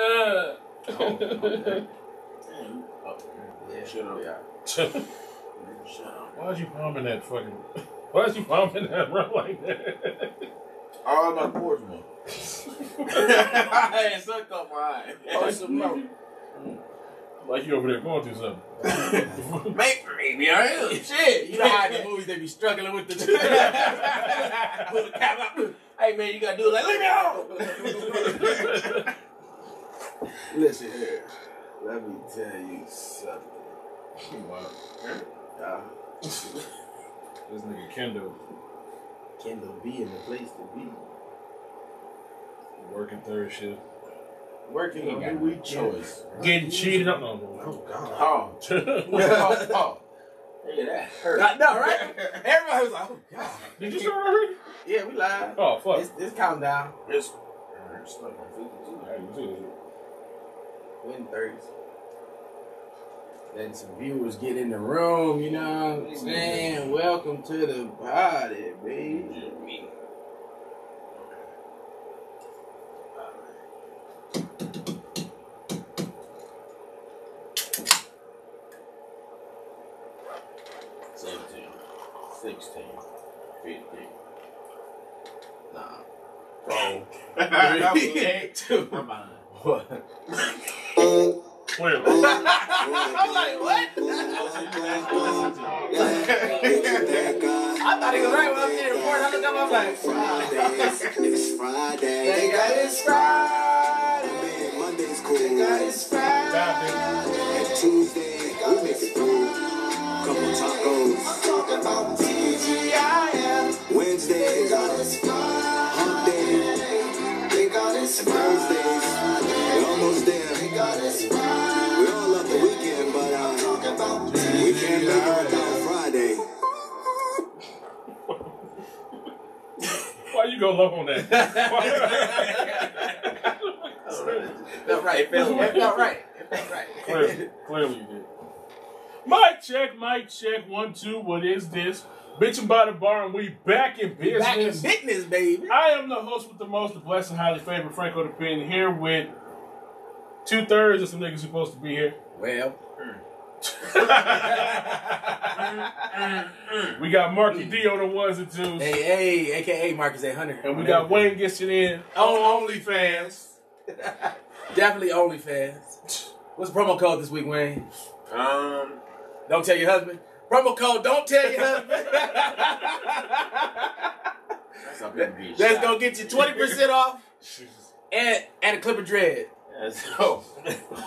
Uh. Damn. Oh, Yeah. shut up. Yeah. Shut up. Why'd you pumping that fucking? Why'd you pumping that rum like that? All my pores, man. I had sucked up my eye. Oh, some more. like you over there going through something. Make me I am. Shit. You know how in the movies they be struggling with the Put the cap out. Hey man, you gotta do it like leave me alone. Listen here. Let me tell you something. wow. Uh, This nigga Kendall Kendall be in the place to be. working third shift, Working He on got the weekend. choice. getting cheated on. No, no, Oh God. Oh, oh, oh. Nigga, that hurt. I know, right? Everybody was like, oh God. Did you start already? Yeah, we live. Oh fuck. It's, it's countdown. It's, it's like on 52. I didn't see this shit. Win thirties. Then some viewers get in the room, you know what I'm saying? Welcome to the party, baby. Me. Seventeen, sixteen, fifteen. Nah. That was eight. Two. Come on. Clearly. I'm like, what? I thought he was right when I was getting reported. I looked up, I was like, Fridays, it's Friday. Thank God it's Friday. Monday's cool. Thank God it's Friday. And Tuesday, we make it through. Couple tacos. I'm talking about TGIF. Wednesday, hump day. Thank God it's And Thursdays, we almost there. We all love the weekend, but uh, we can't make it without Friday. Why you go low on that? Felt right. It felt, it felt right. It felt right. clearly, clearly you did. Mic check, mic check. One, two. What is this? Bitchin' by the bar, and we back in business. Back in business, baby. I am the host with the most, the blessed and highly favored Franco the Pin here with two thirds of some niggas supposed to be here. Well, We got Marky D on the ones and twos, hey, hey, aka Marcus 800. and we got Wayne Gitchen in on OnlyFans. Definitely OnlyFans. What's the promo code this week, Wayne? Um, Don't tell your husband. Promo code, don't tell your husband. that's up in the That's gonna get you 20% off and, and a clip of dread. That's, oh,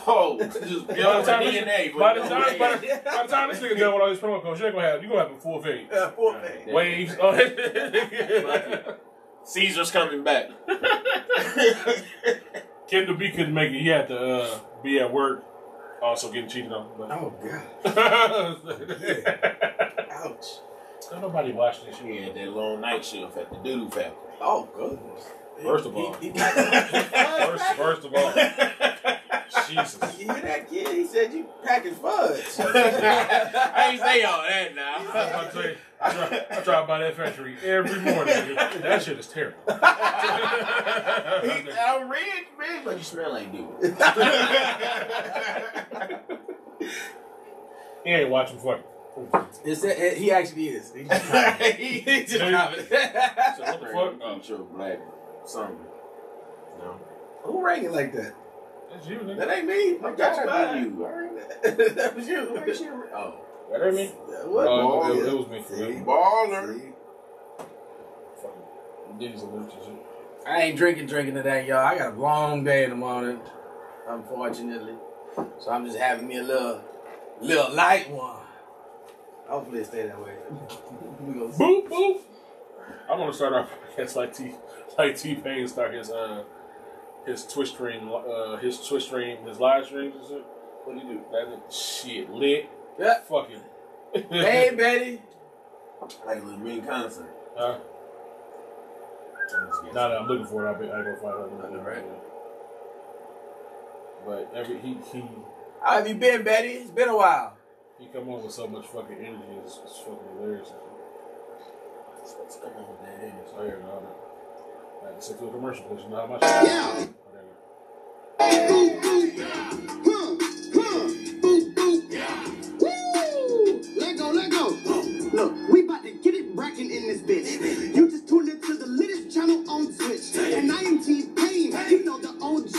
oh, just By build the time, DNA. this, by, the time, by, the, by the time this nigga done with all these promo codes, you ain't gonna have you gonna have a full fade. Uh, full pay. Waves. Oh, Caesar's coming back. Kendall B couldn't make it. He had to uh, be at work, also getting cheated on. But Oh, God. Ouch. Don't nobody watch this shit. He had that long night shift at the Doodoo Factory. Oh, goodness. First of all. He, he, First, first of all, Jesus. you hear that kid? He said you packing fudge. I ain't say all that now. I was about to say, I try, I drive by that factory every morning. That shit is terrible. He, I'm red, man, but you smell like dude. He ain't watching fucking. It's, it, he actually is. He just commented. he just Dude. So what the fuck? I'm sure black something. No. Who rang it like that? That's you, nigga. That ain't me. I I got got you. you. You. I rang that. that was you. Oh. That ain't me. What? Oh, it, it was me. For See? real. Baller. See? Fucking Diddy's a lynch and shit. I ain't drinking, drinking today, y'all. I got a long day in the morning, unfortunately. So I'm just having me a little, little light one. Hopefully it stay that way. we gonna. Boop boop. I want to start our podcast like T, like T Pain start his uh his Twitch stream, uh his Twitch stream, his live streams and shit. What do you do? That shit lit. Yeah. Fucking. Hey, Betty. Like a little mini concert. Uh, nah, nah, I'm looking for it. I'll be, I go find out. I know, right? But every he he How have you been, Betty? It's been a while. he come on with so much fucking energy. It's, it's fucking hilarious. What's going on with that energy? Right, except for the commercial portion, not much. Yeah. Look, we about to get it rocking in this bitch. You just tuned into the latest channel on Twitch. And I am T-Pain, you know the OG.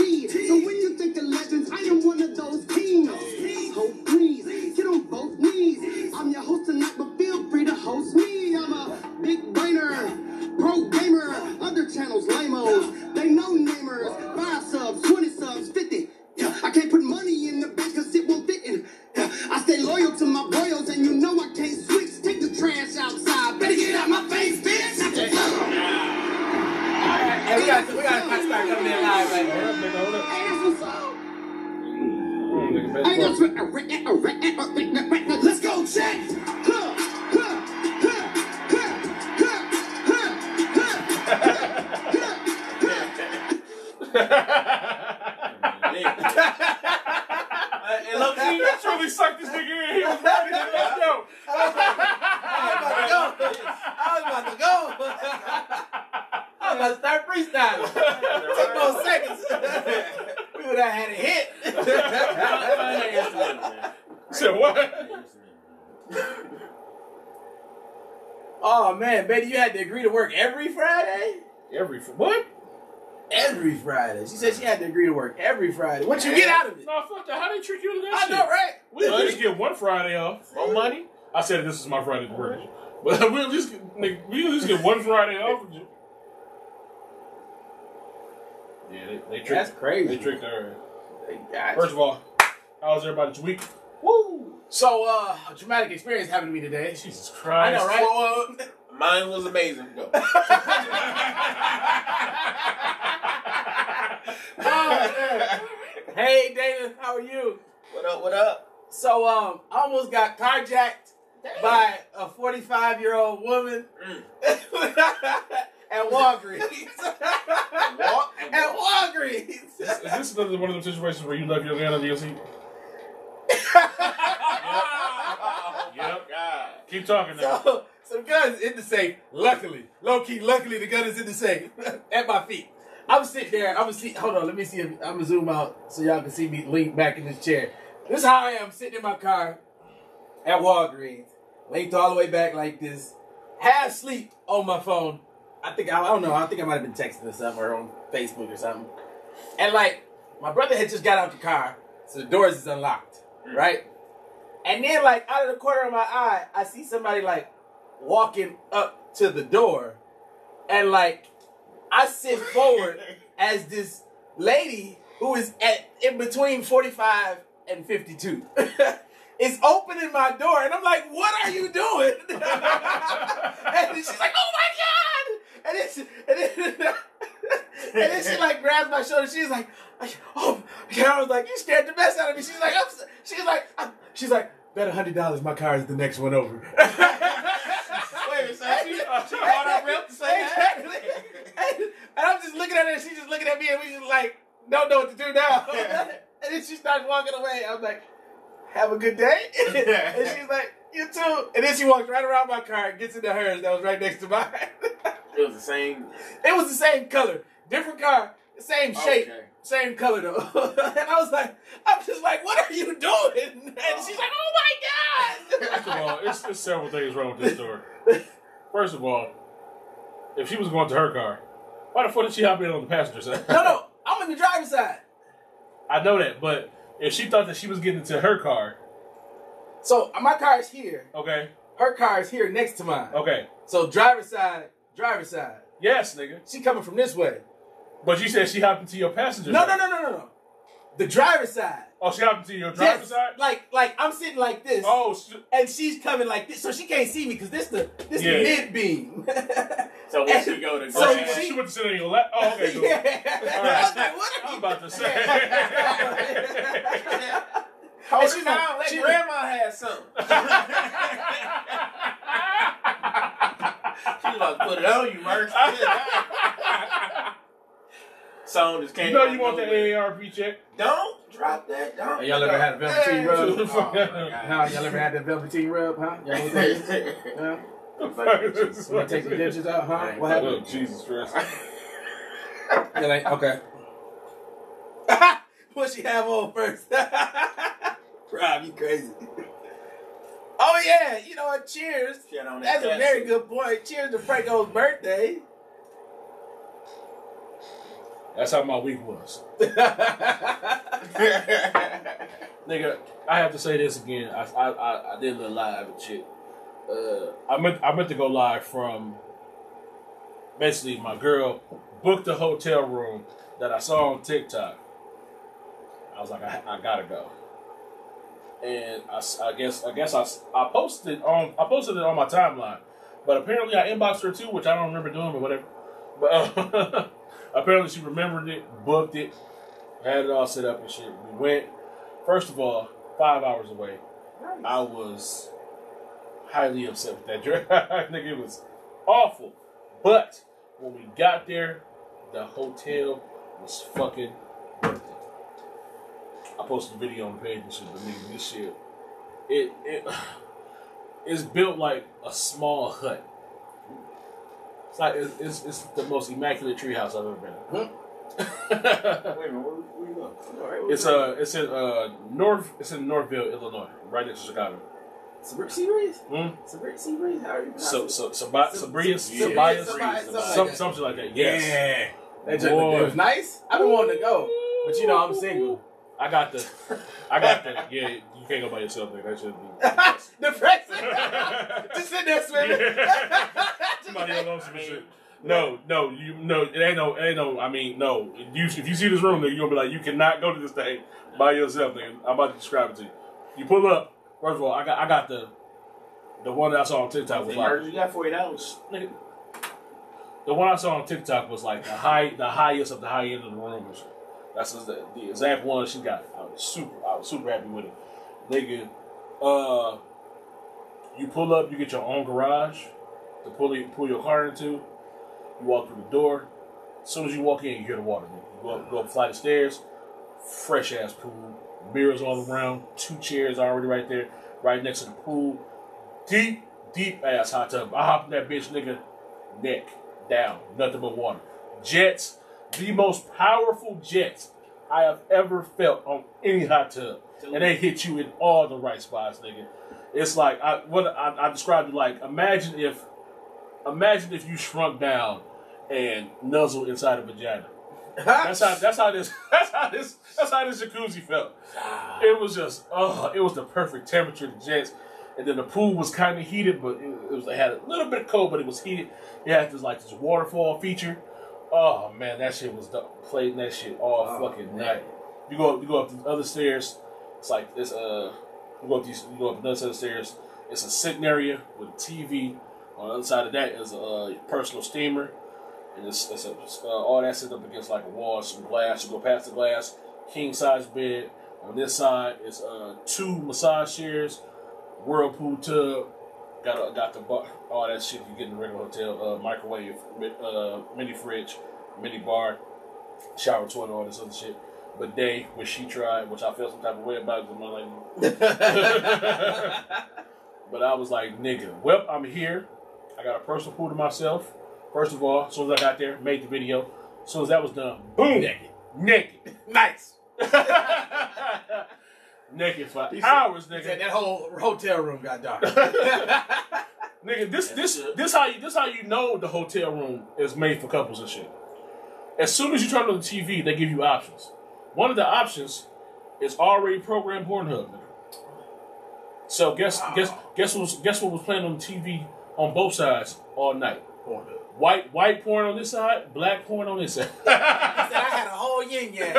Said this is my Friday to work. But we at least get, nigga, we at least get one Friday off. Yeah, they, they tricked. That's crazy. They tricked her. They got First you. of all, how was everybody's week? Woo! So, uh, a traumatic experience happened to me today. Jesus Christ! I know, right? Well, mine was amazing. Go. Oh, hey, David, how are you? What up? What up? So, um, I almost got carjacked by a 45 year old woman Mm. at Walgreens. Walk at Walgreens. Is this another one of those situations where you left your gun under your seat? Oh, Yep. God. Keep talking now. So, so the gun is in the safe. Luckily, low key, luckily the gun is in the safe at my feet. I'm sitting there. I'm gonna see. Hold on. Let me see if I'm gonna zoom out so y'all can see me lean back in this chair. This is how I am sitting in my car at Walgreens, linked all the way back like this, half asleep on my phone. I think I, I don't know. I think I might have been texting or something or on Facebook or something. And like my brother had just got out the car, so the doors is unlocked, mm. right? And then like out of the corner of my eye, I see somebody like walking up to the door, and like I sit forward as this lady who is at in between forty five and fifty two. is opening my door, and I'm like, "What are you doing?" and then she's like, "Oh my god!" And then she, and then, and then she like grabs my shoulder. She's like, "Oh," and I was like, "You scared the mess out of me." She's like, I'm, "She's like, I'm, she's like, bet a hundred dollars my car is the next one over." Wait so she, uh, she brought up real to say that? And, and I'm just looking at her, and she's just looking at me, and we just like don't know what to do now. and then she starts walking away. I'm like, "Have a good day," and she's like, "You too." And then she walks right around my car and gets into hers that was right next to mine. It was the same. it was the same color, different car, same shape. Okay. Same color though, and I was like, I'm just like, what are you doing? And she's like, oh my god. First of all, it's, it's several things wrong with this story. First of all, if she was going to her car, why the fuck did she hop in on the passenger side? no, no, I'm in the driver's side. I know that, but if she thought that she was getting into her car, So uh, my car is here. okay, Her car is here next to mine. okay, So driver's side, driver's side. yes, nigga. She coming from this way. But you said she hopped into your passenger No, side. no, no, no, no, no. The driver's side. Oh, she hopped into your driver's Yes, side. Like, like I'm sitting like this, Oh, sh- and she's coming like this, so she can't see me because this the this Yeah. the mid beam. So when she go to So oh, grab- she, she went to sit on your lap. Oh, okay, cool. yeah. All I was right. like, what are I'm you about to say. Hold And it she's down. like- Let she- grandma have something. She's about to put it on you, Merch. Song just came. you know you want the. AARP check? Don't drop that. Don't. Hey, y'all ever had a velveteen Hey. rub? Oh, my Huh? Y'all ever had that velveteen rub? Huh? Y'all know what that is? God. Huh? Wanna take the dentures out? Huh? What Oh, happened? Jesus Christ. It ain't okay. what she have on first? Rob, you crazy. Oh yeah, you know what? Cheers. On that That's a very good point. Cheers to Franco's birthday. That's how my week was. Nigga, I have to say this again. I I, I, I did a live and shit. Uh, I meant I meant to go live from basically my girl booked a hotel room that I saw on TikTok. I was like, I, I gotta go, and I, I guess I guess I, I posted on I posted it on my timeline, but apparently I inboxed her too, which I don't remember doing, but whatever. But uh, Apparently, she remembered it, booked it, had it all set up and shit. We went. First of all, five hours away. I was highly upset with that drive. I think it was awful. But when we got there, the hotel was fucking worth it. I posted a video on the page and shit, but nigga, this shit, it it it's built like a small hut. It's like it's, it's, it's the most immaculate treehouse I've ever been in. Wait a minute, where, where you going? it's uh it's in uh North it's in Northville, Illinois, right next to Chicago. Sabri- Sea Breeze? Hmm? Sabri- Sea Breeze? How are you So so it? Sabri- Sab- Sabria Sab- Sabia Sabia- something like that. something like that. Yes. Yeah. That joint was nice. I've been wanting to go. But you know I'm single. I got the I got the yeah, you can't go by yourself, nigga. That should be Depressing. Just sit there swimming. Somebody else on some shit. No, no, you no, it ain't no, it ain't no. I mean, no. You, if you see this room, nigga, you gonna be like, you cannot go to this thing by yourself, nigga. I'm about to describe it to you. You pull up. First of all, I got, I got the, the one that I saw on TikTok was like, you got forty dollars. nigga. The one I saw on TikTok was like the high, the highest of the high end of the rooms. That's the, the exact one she got. I was super, I was super happy with it, nigga. Uh, you pull up, you get your own garage to pull it, pull your car into. You walk through the door. As soon as you walk in, you hear the water. Nigga. You go up, go up a flight of stairs. Fresh ass pool, mirrors all around, two chairs already right there, right next to the pool. Deep, deep ass hot tub. I hop in that bitch, nigga, neck down, nothing but water. Jets, the most powerful jets I have ever felt on any hot tub, and they hit you in all the right spots, nigga. It's like I what I, I described it like. Imagine if, imagine if you shrunk down and nuzzled inside a vagina. That's how. That's how this. That's how this. That's how this jacuzzi felt. It was just. Oh, it was the perfect temperature. The jets, and then the pool was kind of heated, but it, it was. It had a little bit of cold, but it was heated. It had this like this waterfall feature. Oh man, that shit was dope. Playing that shit all Oh, fucking man. night. You go. You go up the other stairs. It's like it's uh. You go up these. You go up another set of stairs. It's a sitting area with a TV. On the other side of that is a uh, personal steamer. And it's, it's a, uh, all that set up against like a wall, some glass. You go past the glass, king size bed. On this side is uh, two massage chairs, whirlpool tub. Got a, got the bar, all that shit you get in a regular hotel. Uh, microwave, uh, mini fridge, mini bar, shower toilet, all this other shit. Bidet, which she tried, which I felt some type of way about. 'cause I'm like, but I was like, nigga, well, I'm here. I got a personal pool to myself. First of all, as soon as I got there, made the video. As soon as that was done, boom, Naked. naked, Nice. naked for He said- hours, said nigga. that whole hotel room got dark. Nigga, this this this how you this how you know the hotel room is made for couples and shit. As soon as you turn on the TV, they give you options. One of the options is already programmed Pornhub. So guess guess guess what was, guess what was playing on the TV on both sides all night. Pornhub. White white porn on this side, black porn on this side. He said I had a whole yin yang.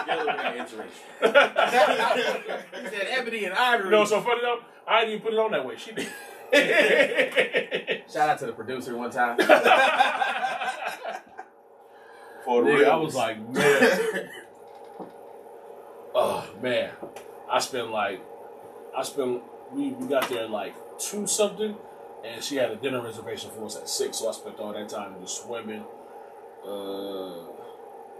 Together with that interracial. he said ebony and ivory. you know what's so funny though? I didn't even put it on that way. She did. Shout out to the producer one time. For Nigga, real. I was like, man. oh man. I spent like I spent we, we got there like two something and she had a dinner reservation for us at six, so I spent all that time just swimming, uh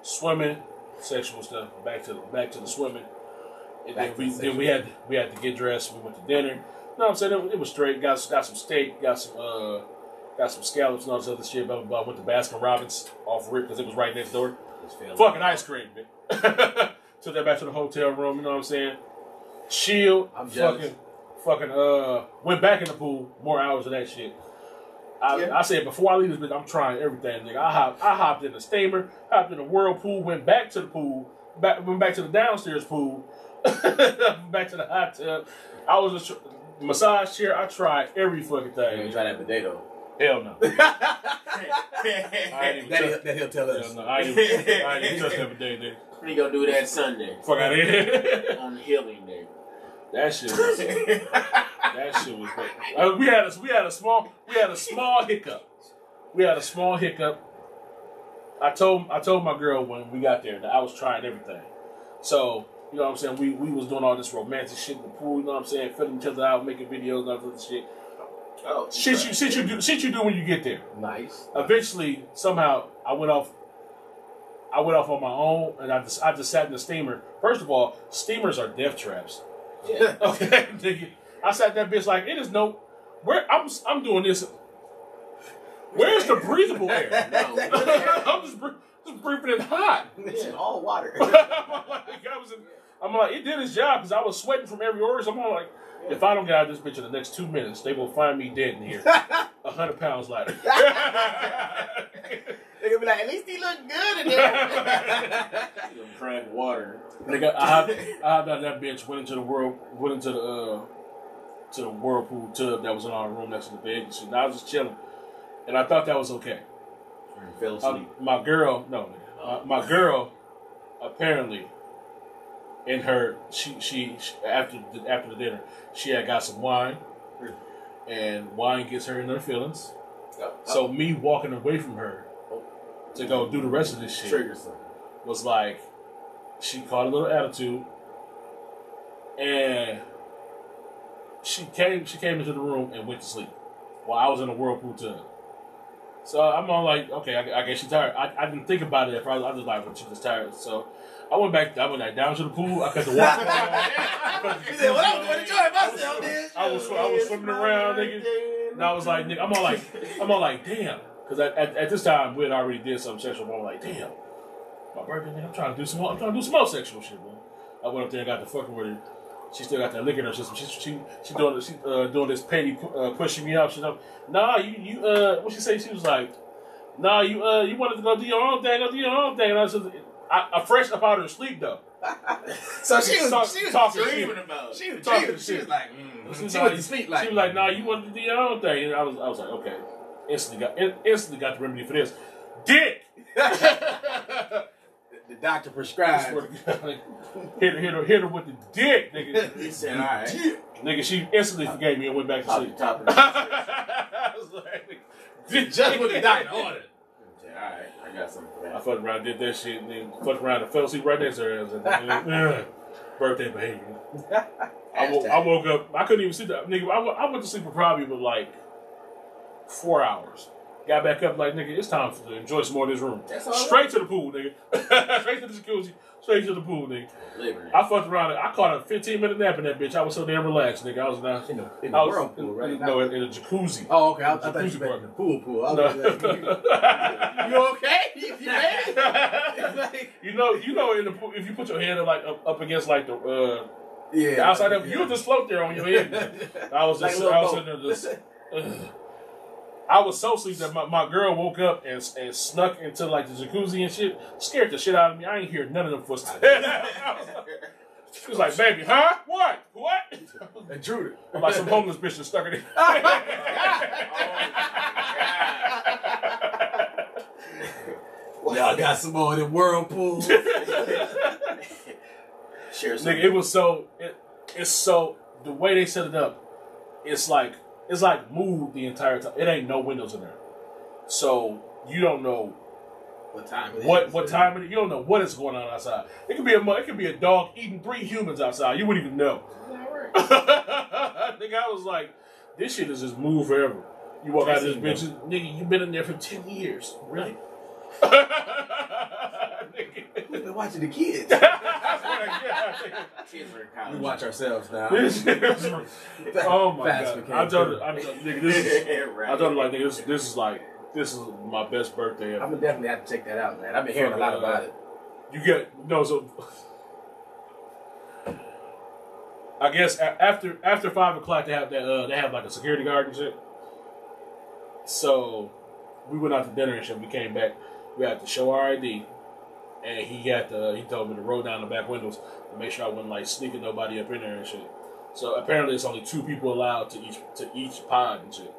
swimming, sexual stuff, back to the back to the swimming. And Back then we the then we had we had to get dressed, we went to dinner. No, I'm saying it, it was straight. Got got some steak, got some uh got some scallops and all this other shit, blah blah blah. Went to Baskin Robbins off rip because it was right next door. Fucking ice cream, man. Took that back to the hotel room, you know what I'm saying? Chill. I'm jealous. fucking fucking uh went back in the pool, more hours of that shit. I, Yeah. I said before I leave this bitch, I'm trying everything, nigga. I hopped I hopped in the steamer, hopped in the whirlpool, went back to the pool, back went back to the downstairs pool, back to the hot tub. I was a massage chair, I tried every fucking thing. You try that potato. Hell no. I ain't even That, he'll, that he'll tell us. Hell no. I ain't even, I ain't even touch that for day, nigga. We gonna do that Sunday Fuck out of here. on Healing Day. That shit was that shit was great. Uh, we had a we had a small we had a small hiccup. We had a small hiccup. I told I told my girl when we got there that I was trying everything. So you know what I'm saying. We we was doing all this romantic shit in the pool. You know what I'm saying. Filling each other out, making videos, all this shit. Oh, Shit you shit you do shit you do when you get there. Nice. Eventually, somehow, I went off. I went off on my own, and I just I just sat in the steamer. First of all, steamers are death traps. Yeah. Okay. I sat that bitch like it is no. Where I'm I'm doing this. Where's the breathable air? no, I'm just, just breathing it hot. It's all water. I'm like, I was in, I'm like, it did its job because I was sweating from every orifice. I'm like, if I don't get out of this bitch in the next two minutes, they will find me dead in here, a hundred pounds lighter. They're gonna be like, at least he looked good in there. Drank water. Nigga, I hopped, I hopped out that bitch, went into the world, went into the uh, to the whirlpool tub that was in our room next to the bed and shit. And I was just chilling, and I thought that was okay. Fell Uh, asleep. my girl, no, uh, my girl, apparently, in her, she, she she after the, after the dinner, she had got some wine, mm. and wine gets her in her feelings. So me walking away from her to go do the rest of this shit was like she caught a little attitude and she came she came into the room and went to sleep while I was in a whirlpool tub. So I'm all like, okay, I, I guess she's tired. I, I didn't think about it at first. I was just like, well, she's just tired. So I went back. I went like down to the pool. I cut the water. I He said, well, I'm going to enjoy I was, myself, then. I was, I was swimming around, nigga. And I was like, nigga, I'm all like, I'm all like, damn. Because at, at, at this time, we had already did some sexual. But I'm like, damn. My birthday, nigga, I'm trying to do some I'm trying to do some more sexual shit, man. I went up there and got the fucking with her. She still got that lick in her system. She she she doing she uh, doing this petty uh, pushing me up. She's like, nah, you you uh what she say? She was like, nah, you uh you wanted to go do your own thing, go do your own thing. And I just, I, I fresh up out of her sleep though. So she was, Talk- she was talking dreaming shit. about. She was Talking dreaming. She shit. was like, mm. She she was went like- to sleep like. She was like, nah, you wanted to do your own thing. And I was I was like, okay. Instantly got instantly got the remedy for this. Dick. the doctor prescribed. swear to God, hit her, hit her, hit her with the dick, nigga. he said, all right. nigga, she instantly forgave me and went back to sleep. top of the I was like, Just what the doctor ordered. All right, I got something for I fucked around, did that shit, and then fucked around and fell asleep right next to her. Birthday behavior. I, wo- I woke up. I couldn't even see that nigga. I, went to sleep for probably like four hours. Got back up like nigga. It's time to enjoy some more of this room. That's all Straight to the pool, nigga. straight to the jacuzzi. Straight to the pool, nigga. Liberty. I fucked around. I caught a 15 minute nap in that bitch. I was so damn relaxed, nigga. I was now. In the, in the I was whirlpool, right? in, no, in, in a jacuzzi. Oh, okay. I, I thought you Jacuzzi meant part. the pool pool. I No. was like, you, you okay? You, you mad? you know, you know, in the pool, if you put your hand like up, up against like the uh, yeah. the outside of you, just float there on your head. I was just, a little I was boat. sitting there just. Ugh. I was so sleep that my, my girl woke up and and snuck into like the jacuzzi and shit. Scared the shit out of me. I ain't hear none of them footsteps. I was like- she was like, "Baby, huh? What? What?" Intruder. I'm like some homeless bitch that stuck it oh, in. Y'all got some more of them whirlpools. Share some. Nigga, it was so it, it's so the way they set it up, it's like it's like moved the entire time. It ain't no windows in there, so you don't know what time it what is. what time it is. You don't know what is going on outside. It could be a it could be a dog eating three humans outside. You wouldn't even know. nigga, I was like, this shit is just moved forever. You walk out of this bitch, nigga. You've been in there for ten years, really? Nigga. We've been watching the kids. I swear to God. Kids we watch ourselves now. This shit is- oh my Fast god! became I told her. I told, nigga, this is, right. I told her like, nigga, this, this is like, this is my best birthday ever. I'm gonna definitely have to check that out, man. I've been hearing a lot about it. You get no, so I guess after after five o'clock they have that uh, they have like a security guard and shit. So we went out to dinner and shit. We came back. We had to show our ID, and he got the he told me to roll down the back windows to make sure I wasn't like sneaking nobody up in there and shit. So apparently it's only two people allowed to each to each pod and shit.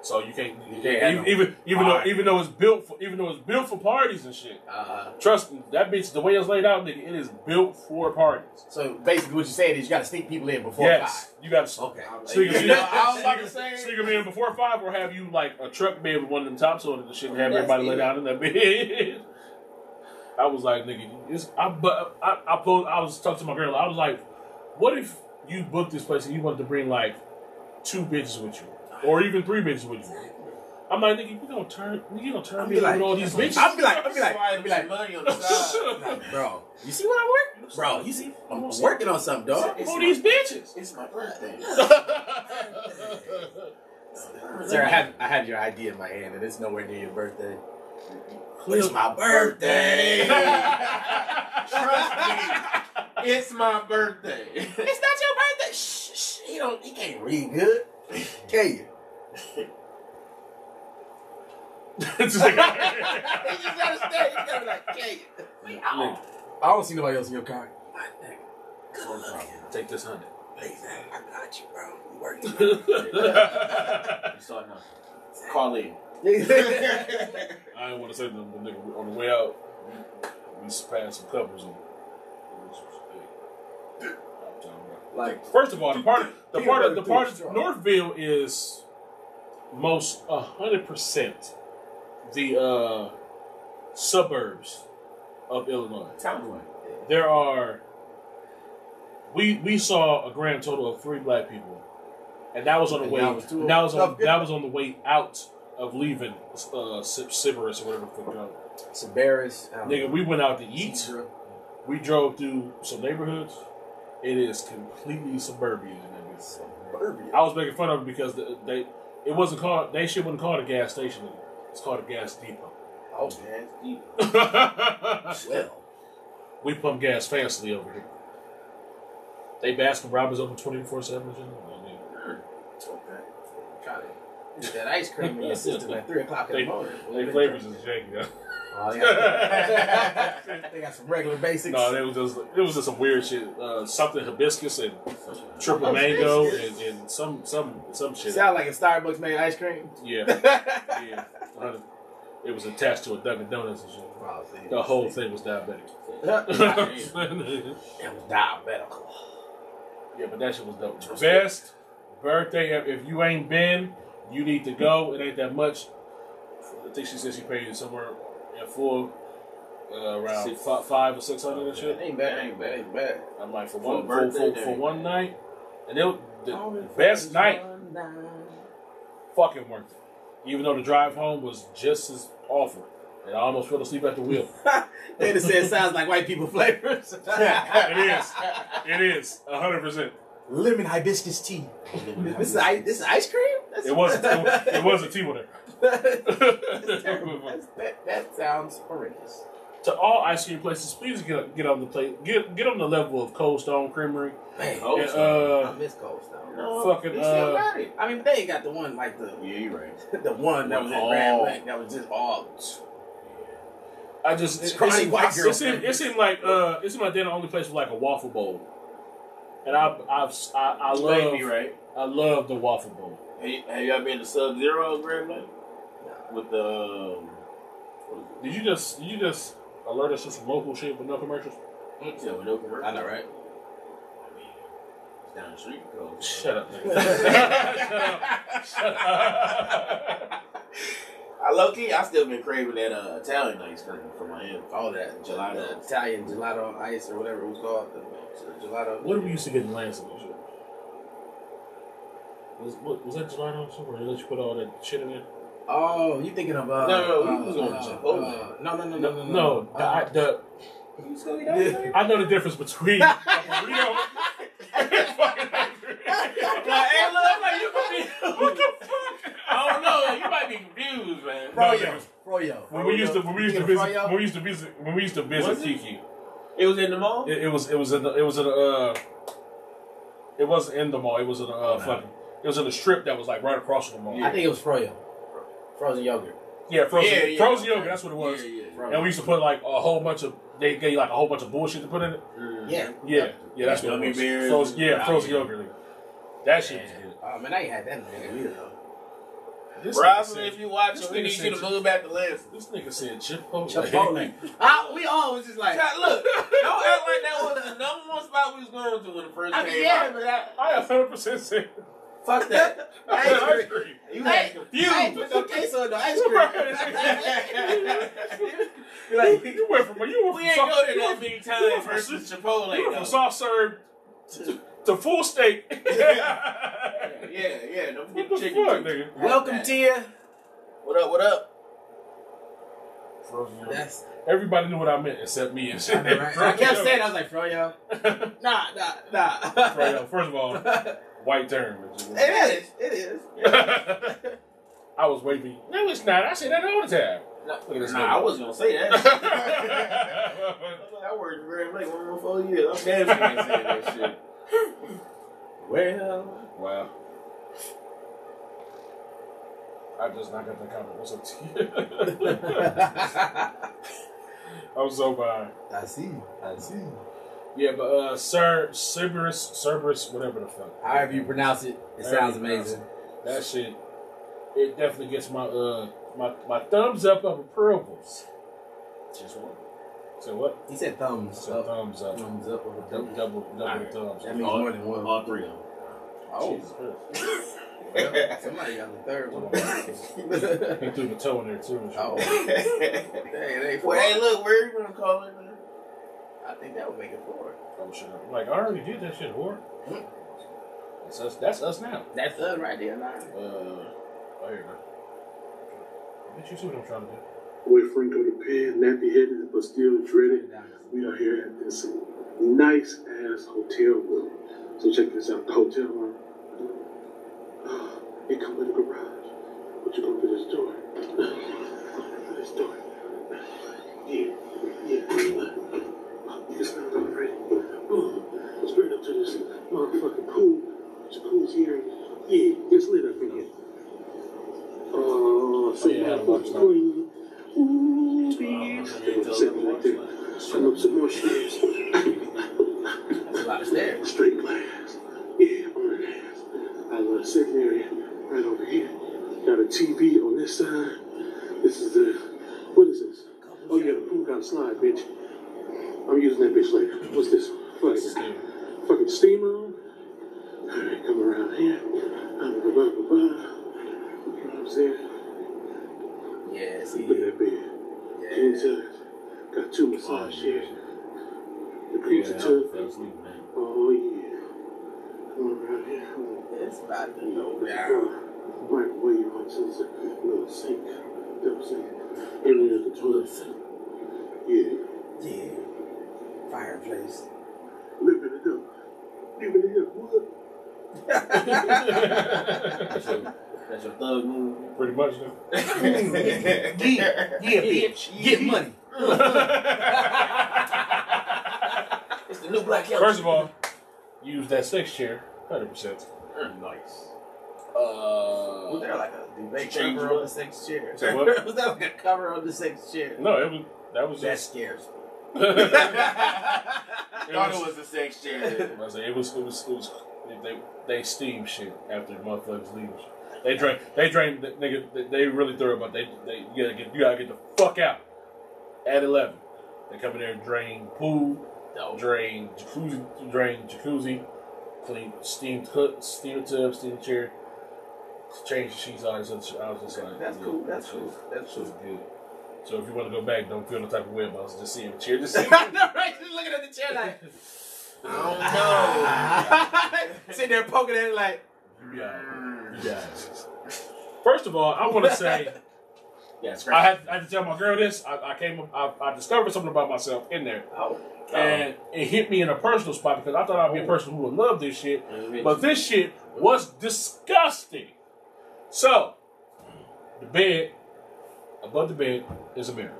So you can't, you can't even even, even though even though it's built for even though it's built for parties and shit. Uh, Trust me, that bitch the way it's laid out, nigga, it is built for parties. so basically, what you're saying is you got to sneak people in before yes, you got to five. Okay. Sneak 'em You know, in. I was about to say. Sneak 'em in before five, or have you like a truck bed with one of them tops on it and shit, and have everybody lay down in that bed. I was like, nigga, it's, I but I I, pulled, I was talking to my girl. I was like, what if you booked this place and you wanted to bring like two bitches with you, or even three bitches with you? I'm like, nigga, you gonna turn, you gonna turn me like, like- with all these bitches? I'll be like, I'll be like, I'll be like, money on the side. Nah, bro, you see what I'm working? Bro, you see, I'm working on something, dog. Who these bitches? It's my birthday. Sir, I have I have your idea in my hand, and it's nowhere near your birthday. It's my birthday. Trust me, it's my birthday. It's not your birthday. Shh, shh. He don't. He can't read good. Can you? It's like- he just gotta stay. He gotta be like, can you? I don't see nobody else in your car. My nigga. Good looking. Take this hundred. Please, I got you, bro. You working. You saw it now. Call in. I didn't want to say nothing, but nigga, on the way out, we, we passed some couples. And, like, First of all, the part, the part, butter the part, straw. Northville is most hundred percent the uh, suburbs of Illinois. Like. There are. We we saw a grand total of three black people, and that was on the And way. that was that was on that was on the way out of leaving uh, Sy- Sybaris or whatever the fuck. you know. Sabaris. Nigga, we went out to eat. We drove through some neighborhoods. It is completely suburban. Suburbia. I was making fun of it because the, they it wasn't called they shit wasn't called a gas station. It's called a gas depot. Oh, gas depot. Well. We pump gas fastly over here. They Baskin Robbins open twenty four seven. Okay. Try to get that ice cream in your system at 3 o'clock in the morning. they flavors is janky. huh? Oh, they, got, they got some regular basics. No, it was just it was just some weird shit. Uh, something hibiscus and triple Oh, mango and, and some some some shit. Sound like a Starbucks made ice cream. Yeah, yeah. It was attached to a Dunkin' Donuts and shit. See. The whole thing was diabetic. it was diabetical. Yeah, but that shit was dope. Best birthday. If you ain't been, you need to go. It ain't that much. I think she said she paid you somewhere in full uh, around Six. fi- five or six hundred and shit. Ain't bad, ain't bad, ain't bad. I'm like for For one a for, for, for one night, and it was the best night fucking worth it. Even though the drive home was just as awful, and I almost fell asleep at the wheel. They just said sounds like white people flavors. it is. It is hundred percent. Lemon hibiscus tea. this is ice. This is ice cream. That's, It was. It, it was a tea with That's her. that, that sounds horrendous. to all ice cream places, please get get on the plate. Get get on the level of Cold Stone Creamery. Man, Oh, And, I uh, miss Cold Stone. No, fucking, they still uh, got it. I mean, they ain't got the one like the Yeah, you're right. the one that was in Oh. Grand Ledge. That was just all. I just It's it, crying it, seemed, white girl it, seemed, it seemed like uh it seemed like they're the only place with like a waffle bowl. And I I've I, I love me right. I love the waffle bowl. Have you, have you ever been to Sub Zero Grand Ledge? With the um, Did you just did you just alert us to some local shit with no commercials? is it? Yeah, with no commercial. I know, right? It's down the street. Bro. Shut up, nigga. Shut up. I low key, I still been craving that uh, Italian ice cream from Miami. All that Gelato. the Italian gelato on ice or whatever it was called. The, the gelato. What did we used to get in Lansing? Was, what, was that gelato somewhere? They let you put all that shit in there? Oh, you thinking of uh, No, no, we uh, was going to uh, Chipotle. uh, no, no, no, no, no, no. No, the, I, Uh, the, You still eat ice cream? I know the difference between a burrito and fucking ice cream. Nah, hey, look, I'm like, you could be. What the fuck? I don't know. You confused, man. Froyo, Froyo. When we used to when we used to visit get a froyo? when we used to visit when we used to visit Was it? Was in the mall. it, it was it was in the it was in the uh it wasn't in the mall. It was in the uh, no. fucking it was in the strip that was like right across from the mall. I think it was Froyo. Frozen yogurt. Yeah, frozen Yeah, yeah. frozen yogurt. That's what it was. Yeah, yeah. And we used to put like a whole bunch of they gave like a whole bunch of bullshit to put in it. Yeah. Yeah, yeah, that's what it was. Frozen, yeah, frozen yogurt. That shit was good. Oh man, I ain't had that in a minute either though. This Bronson, nigga if you watch it, we need you to Chip- move back to Lansing. this nigga said Chipotle. Chipotle. I, we all was just like, God, look, don't act like that was the number one spot we was going to when it first I came mean, yeah, out. but I, I 100 percent said fuck that. ice Ice cream. cream. You Hey, had confused. Hey, put no queso in the ice cream. Like you went from you went we from ain't soft, go there you that went many from- you went times from- versus Chipotle. you went though. from soft serve to, to full steak. Yeah, yeah. Don't What forget the the chicken. fuck, too. nigga? Welcome, Tia. What up? What up? That's, Everybody knew what I meant except me and shit. I, know, right? I kept saying, I was like, Froyo. Nah, nah, nah. Froyo, First of all, white term. it is. It is. I was waving. No, it's not. I say that all the time. Look at this Nah, I wasn't gonna say that. I worked in Grand Ledge one more four years. I'm damn sure I ain't saying that shit. Well, wow. I just not got that comment. What's up to you? I'm so bad. I see. I see. Yeah, but uh, Sir Cerberus, Cerberus, whatever the fuck. However you pronounce it, it However sounds amazing. That shit, it definitely gets my uh my my thumbs up of approvals. Just one. So what? He said thumbs So up. thumbs up. Thumbs up or Double, double, double Alright. thumbs. That means All- more than one. All three of them. Oh. Jesus Christ. Well, somebody got the third one. He threw the toe in there too. and shit. oh, hey, hey, they hey, look, where you gonna call it? Man? I think that would make it four. Oh shit! Like I already did that shit, whore. That's us. That's us now. That's us right there, now. Uh, oh here you go. Bitch, you see what I'm trying to do? Boy Franco the Pen, nappy headed but still dreaded. We are here at this nice ass hotel room. So check this out. The hotel room. It come with a garage. But you go to this door. this door. Yeah, yeah. You can smell it already. Boom. Straight up to this motherfucking pool. Jacuzzi here. Yeah, it's lit up in here. Uh, oh, so yeah, motherfucking there. Up some more. That's a lot of. Straight glass. Yeah, on the ass. I a sitting area right over here. Got a TV on this side. This is the, what is this? Oh, yeah, the pool got a slide, bitch. I'm using that bitch later. What's this? Fucking, fucking steam room. Alright, come around here. I'm blah, blah. You know what I'm saying? Yeah, see. Look at that bed. King Yeah. size. Got two massage chairs. The Yeah, pizza I tub. fell. Oh, yeah. Come around here. It's about to go Yeah. down. Microwave on since a little sink. You know what I'm saying? And then the toilet. Yeah. Yeah. Fireplace. Living it up. Living it up. What? That's your, that's thug move. Pretty much. Though. Yeah, yeah, bitch. Get money. It's the new black First of all, use that sex chair. Hundred percent. nice. Was Uh, there like a debate Change cover on the sex chair? Say what? was that like a cover on the sex chair? no, it was that was That just. scares me. Thought it was a sex chair. I say it was it was it was they they steam shit after the motherfuckers leave. They drain they drain nigga they, they really it, but they they you gotta get you gotta get the fuck out at eleven. They come in there and drain pool, drain jacuzzi drain jacuzzi, clean steam tub steam tub, steam chair, change the sheets that other shit. I was just like That's yeah, cool. That's that cool. That's cool. good. So if you want to go back, don't feel no type of way about. Just see him chair. Just see. I know, right? Just looking at the chair like, I don't know. sitting there poking at it like, Yeah. Yeah. First of all, I want to say Yeah, I had, I had to tell my girl this. I, I came, I, I discovered something about myself in there, oh, and it hit me in a personal spot because I thought I'd be a person who would love this shit, but this shit was disgusting. So, the bed above the bed is a mirror,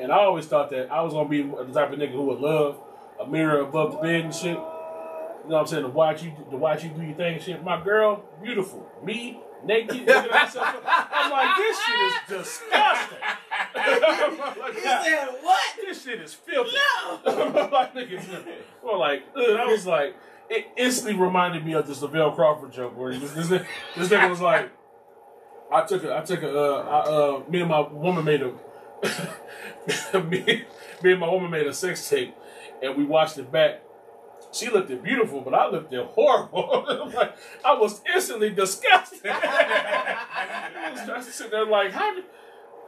and I always thought that I was gonna be the type of nigga who would love a mirror above the bed and shit. You know what I'm saying? To watch you, to watch you do your thing and shit. My girl, beautiful. Me, naked. looking at myself. I'm like, this shit is disgusting. You said what? this shit is filthy. No. I'm like, niggas, well, like, ugh, I was like, it instantly reminded me of this Lavell Crawford joke where this, this, this nigga was like, I took a, I took a, uh, I, uh, me and my woman made a, me, me and my woman made a sex tape, and we watched it back. She looked it beautiful, but I looked it horrible. like, I was instantly disgusted. I was just sitting there like, how, do-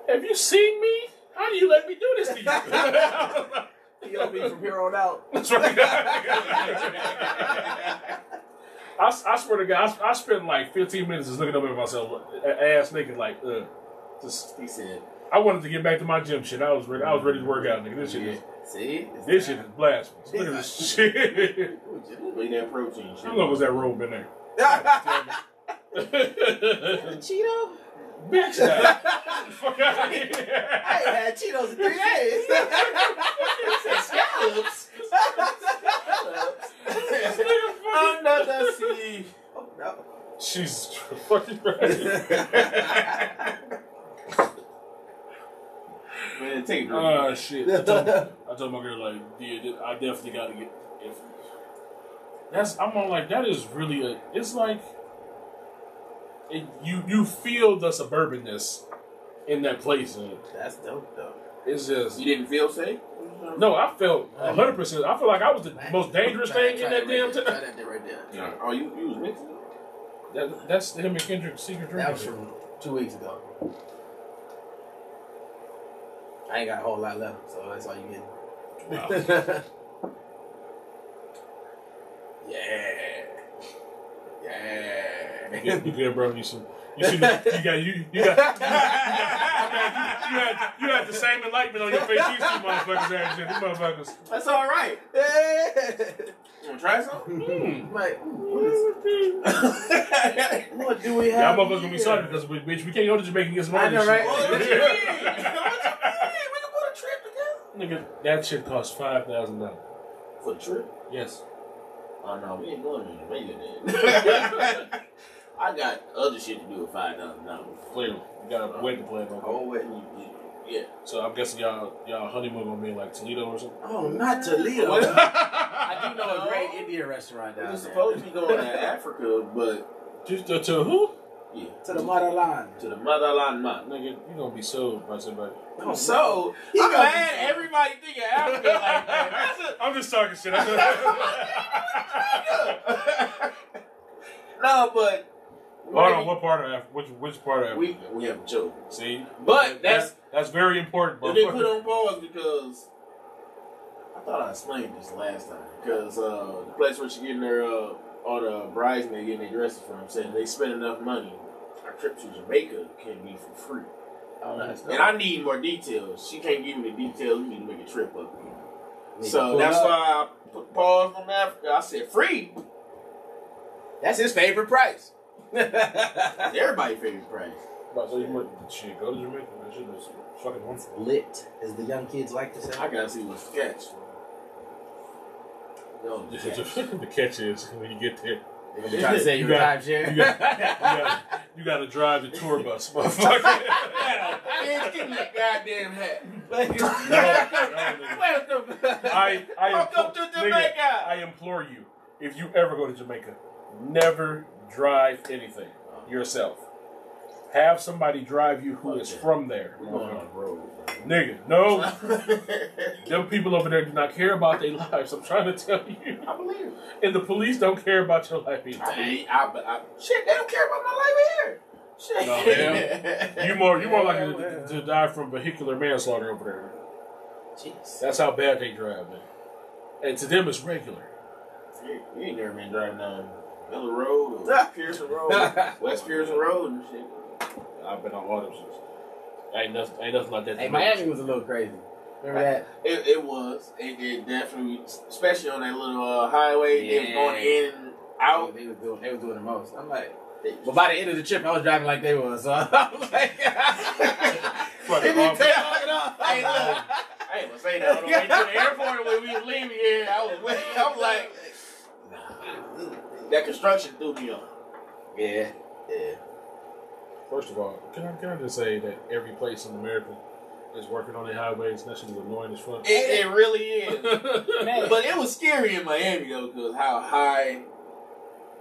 have you seen me? How do you let me do this to you? You know me from here on out. That's right. I, I swear to God, I, I spent like 15 minutes just looking up at myself, ass naked, like, uh, just. He said, I wanted to get back to my gym shit. I was ready. I was ready to work out, nigga. This shit is See? this shit is blasphemous. Look at this shit. "Leave that protein shit." How long was that robe in there? Cheeto? Bitch, fuck out of I ain't had Cheetos in three days. Scallops. This nigga fucking- Under the sea. Oh, no. Jesus fucking right. Man, take it. Oh shit! I told, I told my girl like, yeah, I definitely got to get. If that's, I'm on like that is really a. It's like it, you you feel the suburbanness in that place, and That's dope, though. it's just you didn't feel safe? no. I felt hundred percent. I feel like I was the most dangerous thing in that damn there. town. Try that right there. Yeah. Oh, you, you was mixing? That, that's him and Kendrick's secret drink. That was from two weeks ago. I ain't got a whole lot left, so that's all you get. yeah. You Yeah. good, you good, bro? You see, you see, the, you got you you got. You, had, you had the same enlightenment on your face these two motherfuckers had. shit. These motherfuckers. That's all right. Yeah. You want to try some? Hmm. Like, what do we have? Y'all have? motherfuckers gonna be sorry because we, bitch, we can't go to Jamaica and get some I know, right? this What you shit. mean? What you mean? We can put a trip together. Nigga, that shit cost five thousand dollars. For the trip? Yes. Oh, no, we ain't going to Jamaica then. I got other shit to do with $5,000. Clearly, you got a uh-huh. wedding plan. Okay? Oh, wait. Yeah. So I'm guessing y'all y'all honeymoon gonna be in like Toledo or something. Oh, not Toledo. I do know a great Indian restaurant We down were there. supposed to be going to Africa, but Just to, to who? Yeah, To the motherland. to the motherland man. Nigga, you gonna be sold by somebody. I'm So, He I'm gonna glad be- everybody think of Africa like that. That's I'm just talking shit. no, but Hold on, what part of Africa? Which which part of we Africa? we have a joke. See, But that's that's very important. But they put on pause because I thought I explained this last time. Because uh, the place where she getting their uh, all the bridesmaids getting their dresses from said they spend enough money. Our trip to Jamaica can be for free. Oh, that's And I need more details. She can't give me the details. We need to make a trip up. Need So that's up. why I put pause on Africa. I said free. That's his favorite price. Everybody favorite price. But so you might shit go to Jamaica. That shit is fucking wonderful. Lit, as the young kids like to say. I gotta see what's the Yo, the catch. the catch is when you get there, They're gonna be trying to say you, You got- you got, you got to drive the tour bus, motherfucker. Man, give me that goddamn hat. Welcome. I I Welcome to nigga, Jamaica. I implore you, if you ever go to Jamaica, never drive anything uh-huh. yourself. Have somebody drive you who is Okay. from there. We're going on the road. Nigga, no. Them people over there do not care about their lives. I'm trying to tell you. I believe it. And the police don't care about your life either. I, I, I, shit, they don't care about my life here. Shit. No, You more you more likely to, to die from vehicular manslaughter over there. Jeez. That's how bad they drive, man. And to them it's regular. You you ain't never been driving down Miller Road or Pierson Road, West Pierson Road and shit. I've been on all them shits. Ain't nothing ain't nothing like that. Hey, Miami was a little crazy. Remember that? It, it was. It, it definitely, especially on that little uh, highway, they was going in and out. They was doing. They was doing the most. I'm like, They- but by the end of the trip, I was driving like they was. So I was like, Fucking it didn't awful. take long enough. Hey, look, I ain't gonna say that on the way to the airport when we was leaving here. I was, waiting. I was like, nah, that construction threw me off. Yeah. Yeah. First of all, can I, can I just say that every place in America is working on their highways. That shit is annoying as fuck. It, it really is. But it was scary in Miami though, because how high.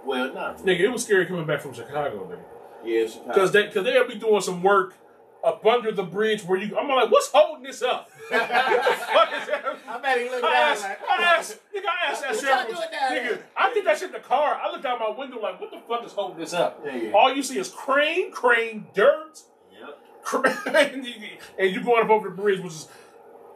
Well, not really. Nigga, it was scary coming back from Chicago, nigga. Yeah, Chicago. because they because they'll be doing some work up under the bridge where you. I'm like, what's holding this up? what the fuck is that? I bet he looked I down asked, like, I asked, nigga, I asked that What y'all several. doing down Nigga, there? I think that shit in the car. I looked out my window like, what the fuck is holding this up? Yeah, yeah. All you see is crane, crane, dirt, Yep. crane, and you, and you going up over the bridge, which is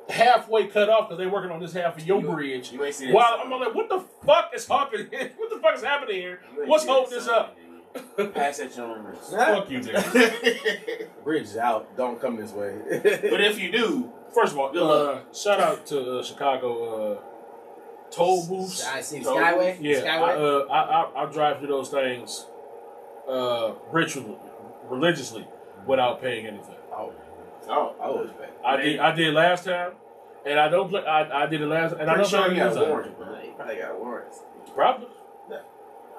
halfway cut off because they're working on this half of your You- bridge. You ain't see that. While I'm like, what the fuck is happening? what the fuck is happening here? What's holding this sign, up? Nigga. Pass that your own wrist. Fuck you, nigga. Bridge is out. Don't come this way. But if you do, First of all, uh, shout out to uh, Chicago uh, toll booths. I see the Skyway. Yeah, I, Skyway. uh, I, I I drive through those things uh, ritually, religiously, without paying anything. oh, oh, I always pay. I did I did last time, and I don't play. I, I did it last, and I pretty don't sure play you it got this a time. warrant, bro. You probably got warrants. Probably.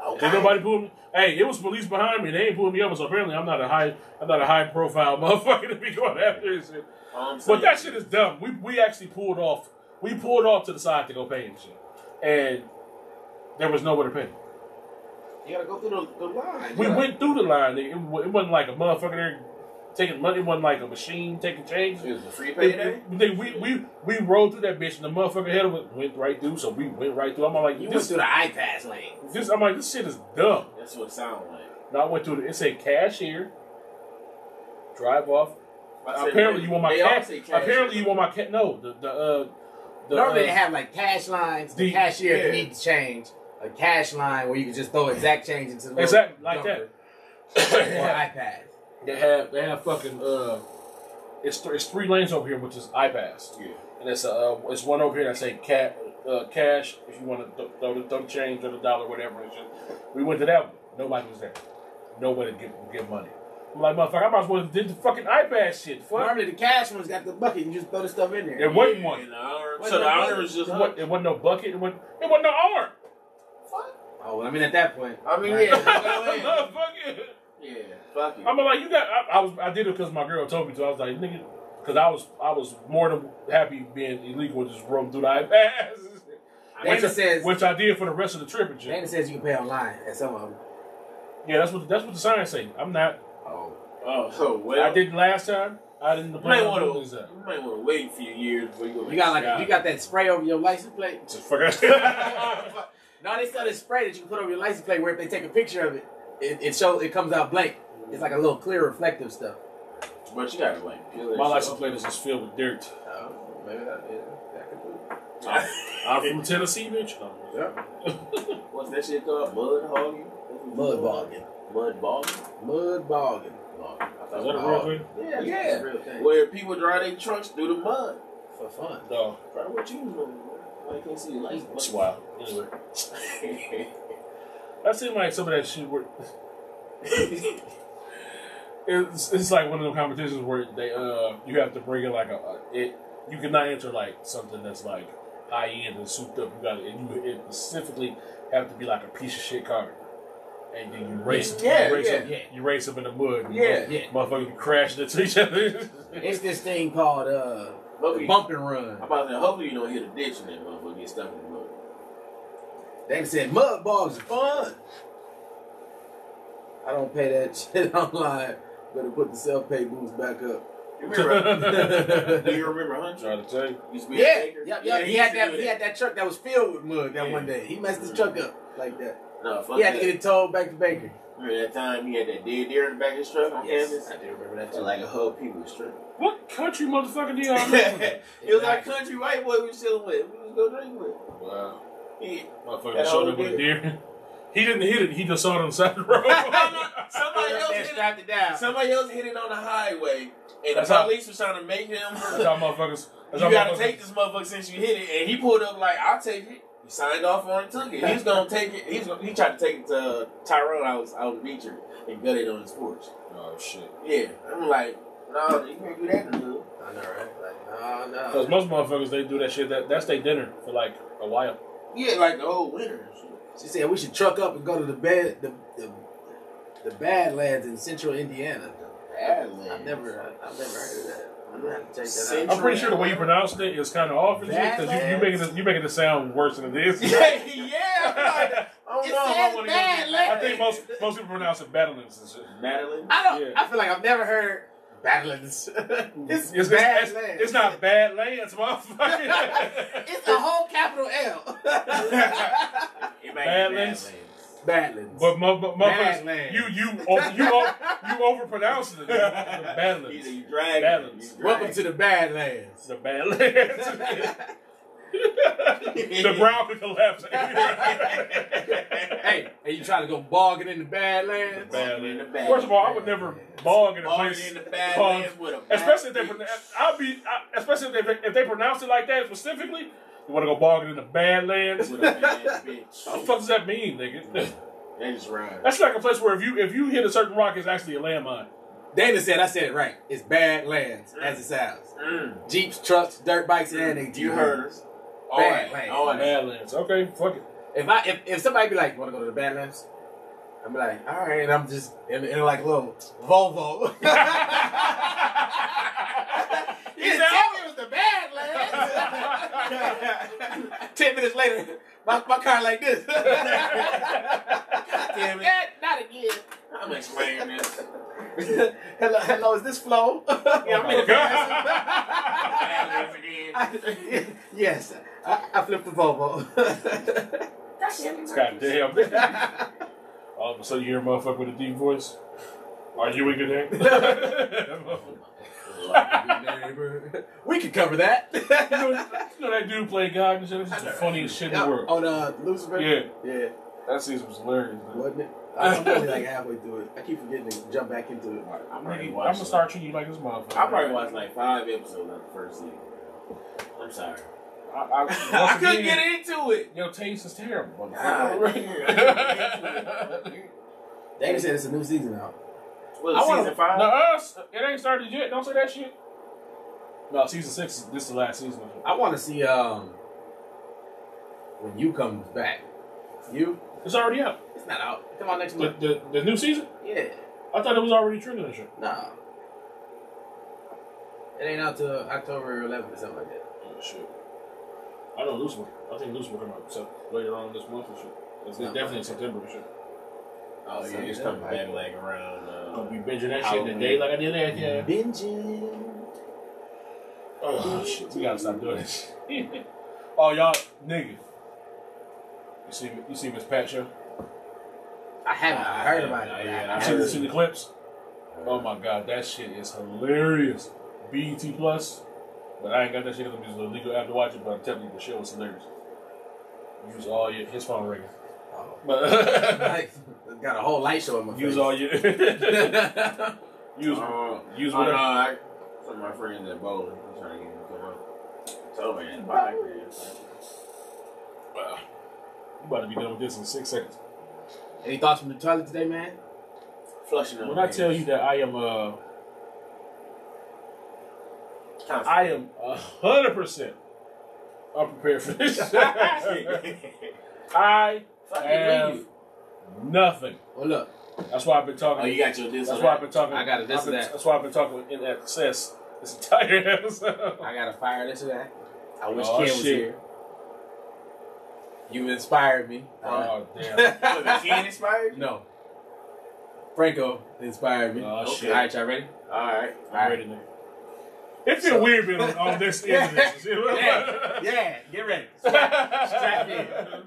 Okay. Nobody pull me. Hey, it was police behind me. They ain't pulling me over, so apparently I'm not a high. I'm not a high profile motherfucker to be going after this shit. Um, All But that shit is dumb. We we actually pulled off. We pulled off to the side to go pay and shit, and there was nowhere to pay. You gotta go through the, the line. We yeah. went through the line. It, wa- it wasn't like a motherfucker there taking money. It wasn't like a machine taking change. It was a free It- payday. it- they- we, we, we rode through that bitch and the motherfucker ahead of us went right through, so we went right through. I'm like, You went this, through the iPass lane. this, I'm like, this shit is dumb. That's what it sounded like. Now I went through the, it said cashier, drive off. Said, Apparently you want my cash. Apparently you want my cash. No, the, the, uh, the, Normally uh, they have like cash lines, the, the- cashier yeah. needs change, a cash line where you can just throw exact change into the little Exactly, like dumper, that. or iPad. They have, they have fucking, uh, it's, th- it's three lanes over here, which is iPass. Yeah. And it's uh, it's one over here that say cat, uh, cash. If you want to th- throw the, throw the change or the dollar, whatever. And shit. We went to that one. Nobody was there. Nobody to give, give money. I'm like, motherfucker, I might as well have did the fucking iPad shit. Fuck. Normally the cash one's got the bucket, you just throw the stuff in there. It wasn't Yeah, one. and the arm- Wasn't So the no honor was just It wasn't, it wasn't no bucket. It wasn't, it wasn't no arm. Oh, well, I mean at that point. I mean, Right. yeah, go ahead. Motherfucker. Yeah, fuck it. I'm like, you got. I, I was. I did it because my girl told me to. I was like, nigga, because I was. I was more than happy being illegal and just roam through the iPads. Which, Dana says which I did for the rest of the trip and shit. Dana says you can pay online at some of them. Yeah, that's what that's what the sign say. I'm not. Oh. Oh, so well, I didn't last time. I didn't You might want doing to. that. You might want to wait a few years before you go. You got like Yeah. you got that spray over your license plate? Just fuck No, they sell this spray that you can put over your license plate where if they take a picture of it, it, it shows it comes out blank. It's like a little clear reflective stuff. But you gotta wait. Peel that My shit license off. plate is just filled with dirt. Oh, maybe that, yeah, that could be. I'm from Tennessee, bitch. Oh, no. What's that shit called? Mud hogging? Mud bogging. Mud bogging? Mud bogging. I Is thought that a it real was- thing? Yeah, Yeah. It's real thing. Where people drive their trucks through the mud. For fun. No. Bro, what you doing? Why you can't see your license? It's wild. Anyway, that seemed like some of that shit were. it's, it's like one of those competitions where they uh you have to bring in like a, a it you cannot enter like something that's like high end and souped up. You got to and you it specifically have to be like a piece of shit car. And then you race, Yeah, you race yeah, them, yeah. you race them in the mud. and Yeah. Yeah. motherfuckers be crashing into each other. It's this thing called uh Hopefully, bump and run. I'm about to say, hopefully you don't hit a ditch and that motherfucker get stuck in the mud. They said mud bogs are fun. I don't pay that shit online. Better put the self pay booths back up. You remember? Uh, do you remember Hunter? Trying to tell you. Used to be Yeah, baker? yep, Yeah, yep. He had used that. He had that truck that was filled with mud that Yeah. one day. He messed his mm-hmm. truck up like that. No, fuck He had to get it towed back to Baker. Remember that time he had that dead deer in the back of his truck on campus? I do remember that And too. like a whole people was stripping. What country motherfucker do y'all know? it was our country white boy we was chilling with. We was go drink with. wow. He, Motherfucker showed up with a deer. deer. He didn't hit it. He just saw it on the side of the road. somebody else They hit it. strapped it down. Somebody else hit it on the highway, and That's the how- police was trying to make him. That's how motherfuckers. That's you how gotta motherfuckers- take this motherfucker since you hit it, and he pulled up like, "I'll take it." He signed off on it, took it. He was gonna take it. He's gonna, he tried to take it to uh, Tyrone out out in Beecher and gut it on his porch. Oh shit. Yeah, I'm like, no, you can't do that in the hood. I know, right? Like, no, Because most motherfuckers they do that shit. That that's their dinner for like a while. Yeah, like the whole winter. She said we should truck up and go to the bad the the, the Badlands in Central Indiana. Badlands. I've never, I, I've never heard of that. I'm gonna have to check that out. I'm pretty sure the way you pronounced it is kind of off. Because you, you making it you making it sound worse than it is. Yeah, yeah. I'm don't It know. if I says wanna bad go. I think most most people pronounce it Badlands and shit. Madeline. I don't. Yeah. I feel like I've never heard Badlands. it's, It's, bad it's, land. it's, it's not Badlands, motherfucker. it's a whole capital L. It might be Badlands. Badlands. but mo- mo- motherfuckers, Badlands. you you o- you o- you overpronouncing it. Badlands. you drag Badlands. Welcome to the Badlands. The Badlands. The ground could collapse. hey, are you trying to go bogging in the Badlands? in the bad First of all, I would never bog in a Bargain place in the bad called- lands with a Especially if they, bad pro- bitch. I'll be, I, especially if they, if they pronounce it like that specifically. You want to go bargain in the Badlands? with a bad What the fuck does that mean, nigga? They just ride. That's like a place where if you if you hit a certain rock, it's actually a landmine. Dana said I said it right. It's Badlands, as it sounds. Mm. Jeeps, trucks, dirt bikes, and ATVs. You heard us. All Bad right. lands. Badlands. Okay, fuck it. If I if, if somebody be like, "You want to go to the Badlands?" I'm like, "All right," and I'm just in, in like a little Volvo. you didn't tell me it was the Badlands. Ten minutes later, my, my car like this. God Damn it. Not again. I'm explaining this. hello, hello, is this Flo? yeah, Oh I'm in the Badlands yes, I, I flipped the Volvo. God damn. All of a sudden you hear a motherfucker with a deep voice. Are you in good name? we could cover that. you, know, you know that dude played God and shit? It's just the funniest shit in the world. On uh, Lucifer? Yeah. Yeah. That season was hilarious. man. Wasn't it? I'm only like halfway through it. I keep forgetting to jump back into it. I'm Nigga, probably I'm gonna start treating you like this motherfucker. I probably watched like five episodes of the first season. I'm sorry. I, I, I couldn't get into it. Your taste is terrible. God motherfucker. David said it's a new season now. Well, I season wanna, five. No, us. It ain't started yet. Don't say that shit. No, season six. This is the last season. I want to see um when you comes back. You? It's already out. It's not out. Come on next The, month. the, the new season. Yeah. I thought it was already trending and shit. No. It ain't out till October 11th or something like that. Oh shit. I don't know Lucifer. I think Lucifer will come out so later on this month and shit. It's No. definitely in September and shit. Oh yeah, it's coming back like around. Uh, Gonna be binging that shit in the day like I did last year. Binging. Oh shit, we gotta stop doing this. oh y'all, nigga. You see, you see Miss Pat show? I haven't I heard about it. Yeah, yeah, I I You see, heard the- it. see the clips? Oh my god, that shit is hilarious. BET Plus, but I ain't got that shit because I'm using the legal app to watch. But I'm telling you, the show is hilarious. Use all your his phone ringing, Oh. but Like, got a whole light show in my face. use all your use uh, use oh, no, whatever. I, some of my friends at bowling. I'm trying to get them to come up. Told me that bike, man. Wow. You about to be done with this in six seconds. Any thoughts from the toilet today, man? Flushing them. When I tell you that I am uh Constantly. I am a hundred percent unprepared for this. I Fucking have leave. Nothing. Well, look. That's why I've been talking. Oh, you got your this That's or why I've been talking. I got a this I've been- that. That's why I've been talking in excess this entire episode. I got to fire this or that. I wish Oh, Ken was shit. here. You inspired me. Oh damn! Was Ken inspired? You? No. Franco inspired me. Oh, okay. shit. All right, y'all ready? All right. I'm ready now. It feels weird being on, on this end of this. yeah, yeah, get ready. Strap, strap in. All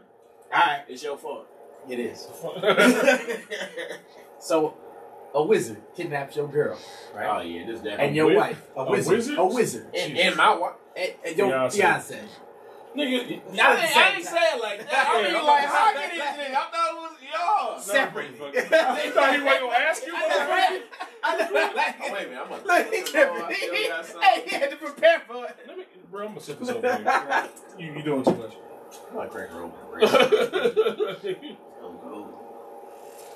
right, It's your fault. It is. So, a wizard kidnaps your girl, right? Oh yeah, this definitely. and your wiz- wife, a a wizard, wizard? a wizard, and, and my wife. and, and your Fiancé. fiance. Nigga, Not I ain't, same I ain't time. say it like that. I Yeah, mean, I'm like, how say- get this nigga? I thought it was y'all. Separate. you thought he wasn't gonna ask you? I know, right? Like, Oh, wait a minute. I'm about to Look, he kept I still it. Hey, he had to prepare for it. Let me, bro, I'm gonna sit this over here. You, you doing too much. I'm gonna crack her. All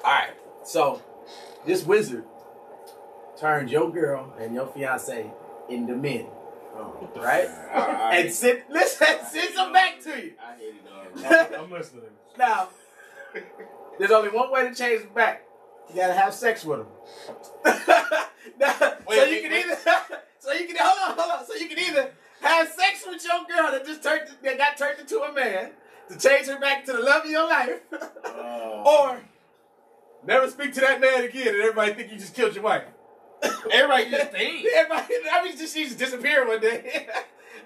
right. So, this wizard turned your girl and your fiance into men, Oh, right? I, I, And send listen, send them back to you. I hate it already. I'm listening. Now, there's only one way to change them back. You gotta have sex with them. now, so you wait, can wait. either, so you can hold on, hold on. So you can either have sex with your girl that just turned, that got turned into a man, to change her back to the love of your life, Oh. or never speak to that man again, and everybody think you just killed your wife. everybody just think. Everybody, I mean, just she just disappeared one day.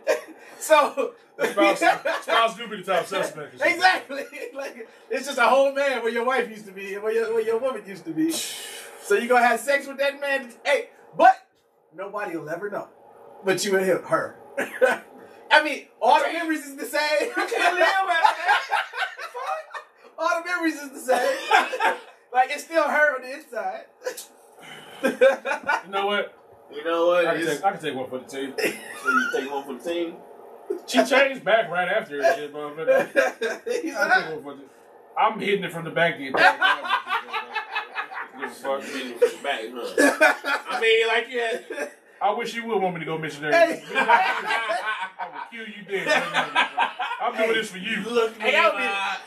so Spouse, spouse do be the top suspect. exactly, like it's just a whole man where your wife used to be, and where your where your woman used to be. So you gonna have sex with that man? Hey, but nobody will ever know. But you and him, her. I mean, all the memories is the same. I can't live All the memories is the same. like it's still her on the inside. You know what? You know what? I can, take, I can take one for the team. so you take one for the team. She changed back right after and shit, motherfucker. I like, take one for the I'm hitting it from the back end. Give a. Back, huh? I mean, like yeah. I wish you would want me to go missionary. Hey. I would kill you dead. I'm doing this for you. Look Hey, that in would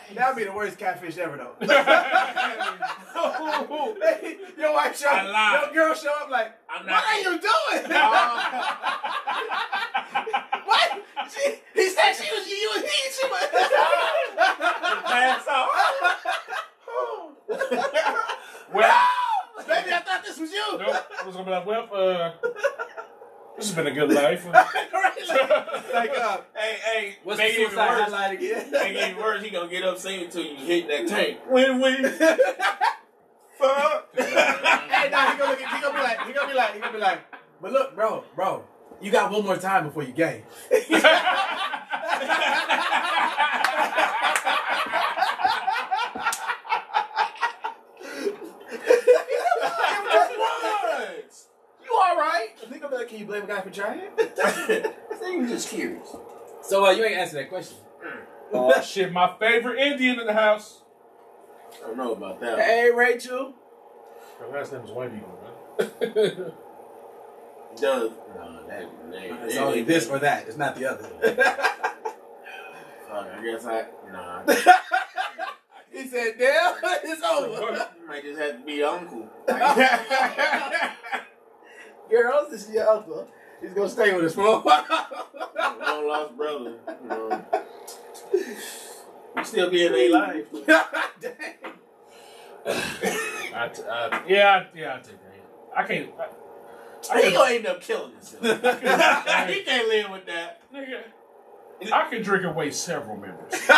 be that would be the worst catfish ever though. your wife show I lied. your girl show up like, I'm not what not. are you doing? what? She, he said she was you and he she was Pass off. Oh. Well, Baby, I thought this was you. nope. I was gonna be like, well, uh, this has been a good life. like, uh, Hey, hey, what's make the it suicide worse. hotline again? Make it even worse. He gonna get up singing until you hit that tank. Win win. Fuck. hey, nah, he gonna look at, he gonna be like, he gonna be like, he gonna be like, but look, bro, bro, you got one more time before you game. Once. You all right? He gonna be like, can you blame a guy for trying? I'm just curious. So, uh, you ain't answer that question. oh shit, my favorite Indian in the house. I don't know about that. Hey, Rachel. Her last name is White Eagle, man. Does no that name? It's only this or that. It's not the other. Fuck, I guess I nah. he said, damn, it's over. You might just have to be uncle. Girls, this is your uncle. He's gonna stay with us for a while. Long lost brother. You know. You still be in their life. Dang. I t- I- yeah, I- yeah, I take that. I can't. I, He gonna end up killing himself. he can't live with that. nigga, I can drink away several members. he said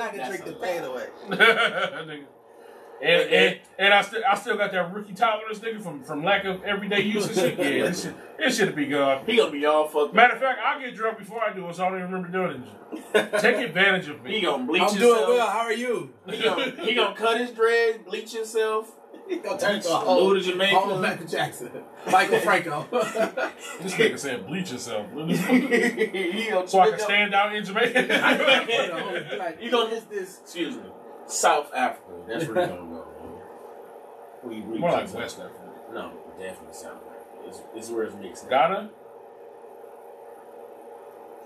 I can drink the pain away. Nigga. And, and and I still I still got that rookie tolerance nigga from, from lack of everyday use and shit. Yeah, this shit this shit be gone. He gonna be all fucked. Matter of fact, I get drunk before I do it, so I don't even remember doing it. Take advantage of me. He me. gonna bleach I'm himself. doing well. How are you? He gonna, he gonna cut his dreads, bleach himself. He gonna turn into a Move whole to Jamaica. whole Michael Jackson, Michael Franco. This nigga said bleach yourself. he gonna so I can stand out in Jamaica. You gonna miss this? Excuse me. South Africa. That's where you gonna Where you More like West. Africa. No, definitely South Africa. It's, it's where it's mixed. Ghana?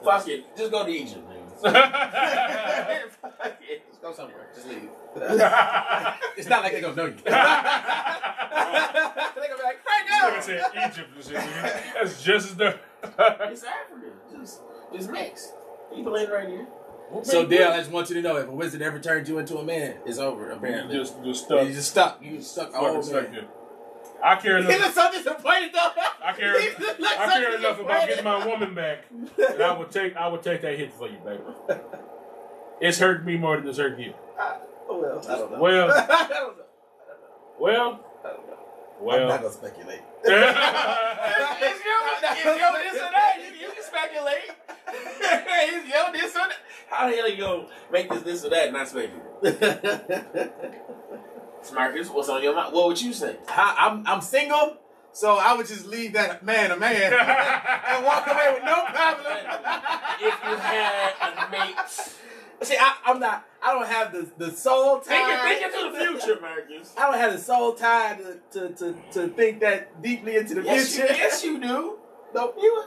Fuck it. Just go to Egypt, man. Fuck it. Just go somewhere. Just leave. It's not like they don't know you. they gonna be like, Franco. said Egypt and shit. nigga. That's just as. It's Africa. Just, just mix. You playing right here. So Dale, I just want you to know, if a wizard ever turned you into a man, it's over. Apparently, You just, just stuck. you just stuck. You just stuck. Oh stuck man. I care He enough. looks so disappointed though. I care. He looks I so care enough about getting my woman back, and I would take. I would take that hit for you, baby. It's hurt me more than it's hurt you. Oh, well, I don't know. Well, I don't know. well, I don't know. I'm well. not gonna speculate. It's your, it's your this or that. You, you can speculate. it's your this or that. How the hell you gonna make this this or that and not speculate? Smarcus, what's on your mind? What would you say? I, I'm I'm single, so I would just leave that man a man and walk away with no problem. If you had a mate, See, I, I'm not. I don't have the the soul think, think into the future, Marcus. I don't have the soul tie to, to, to, to think that deeply into the Yes, you, future. yes, you do. Nope. You,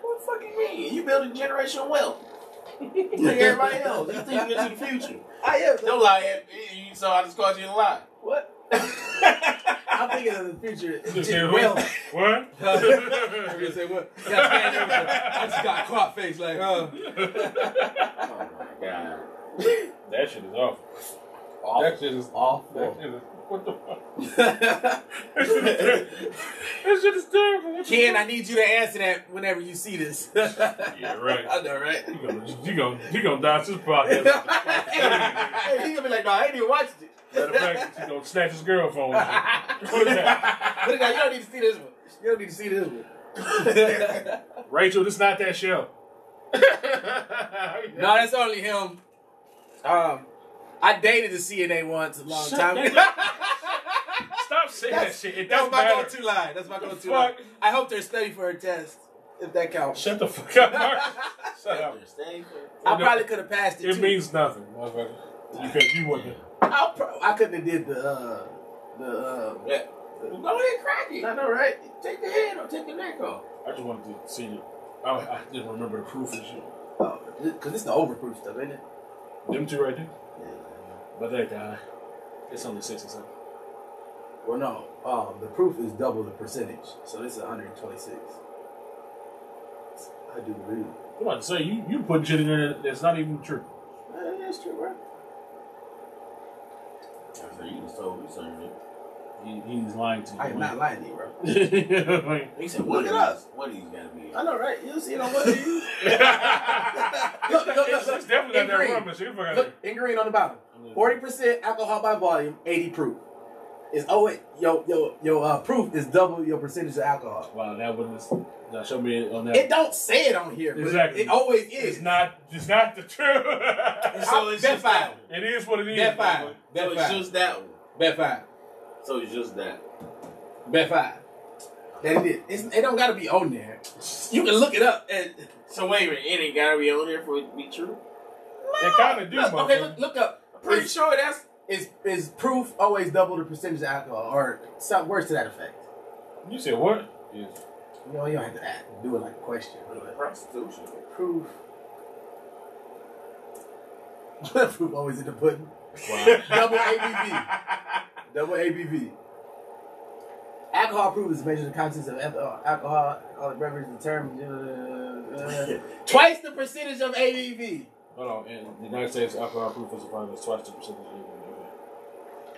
what the fuck you mean? You building generational wealth. like everybody else. You think into the future. I am. Don't lie. You saw I just called you a lie. What? I'm thinking of the future. Just hear well, what? What? I'm gonna say what? Yeah, stand there with the- I just got caught face like, uh. Oh my God. That shit is awful. That shit is awful. That Awful. shit is, what the fuck? That shit is terrible. That shit is terrible. What Ken. I need you to answer that whenever you see this. Yeah, right. I know, right? You gonna, you gonna, you gonna dodge this podcast. hey, he gonna be like, no, I ain't even watched it. Matter of fact, you gonna snatch his girl phone. What is that? Look at you don't need to see this one. You don't need to see this one. Rachel, this not that show. no, that's only him. Um, I dated a CNA once a long Shut time ago. Stop saying that shit. It That's my matter. go-to line. That's my go-to Fuck. line. I hope they're studying for a test, if that counts. Shut the fuck up, Mark. Shut up. I probably could have passed it. It too. means nothing, motherfucker. You could, you wouldn't. I, pro- I couldn't have did the uh, the uh, Yeah. Go ahead, crack it. I know, right? Take the head off, take the neck off. I just wanted to see you. I, I didn't remember the proof and shit. Oh, because it's the overproof stuff, isn't it? Them two right there. But that guy, it's only six or something. Well, no. Um, the proof is double the percentage, so this is 126. I do believe. I'm about to say you you putting shit in there that's not even true. Uh, that's true, bro. So you just told me something. He, he's lying to you. I am not lying to you, bro. Like, He said, Look one it of up. these, one of these gotta be. I know, right? You'll see it on one of these. look, look, look, look. It's definitely In not that green. rum, but shit, fuck out Look, in green on the bottom. 40% alcohol by volume, 80 proof. It's oh wait, yo yo your uh, proof is double your percentage of alcohol. Wow, that was now show me on that. It don't say it on here, but Exactly. it always is. it's is. not. It's not the truth. So it's bet just five. that one. it is what it is. Bet five. So Bet it's just that one. Bet five. So it's just that. Bet five. That it is. It's, it don't gotta be on there. You can look it up. And, So wait a minute, it ain't gotta be on there for it to be true. They kind of do, look, okay, look, look up. Pretty Is, sure that's. is is proof always double the percentage of alcohol or some words to that effect? You said what? Yes. You know, you don't have to add, do it like a question. Prostitution. Proof. proof always in the pudding. Wow. Double ABV. Double ABV. Alcohol proof is measured the contents of ethanol, alcohol, alcoholic beverage determined uh, twice the percentage of ABV. Hold on. In the United States, alcohol proof is defined as twice the percentage. of Okay.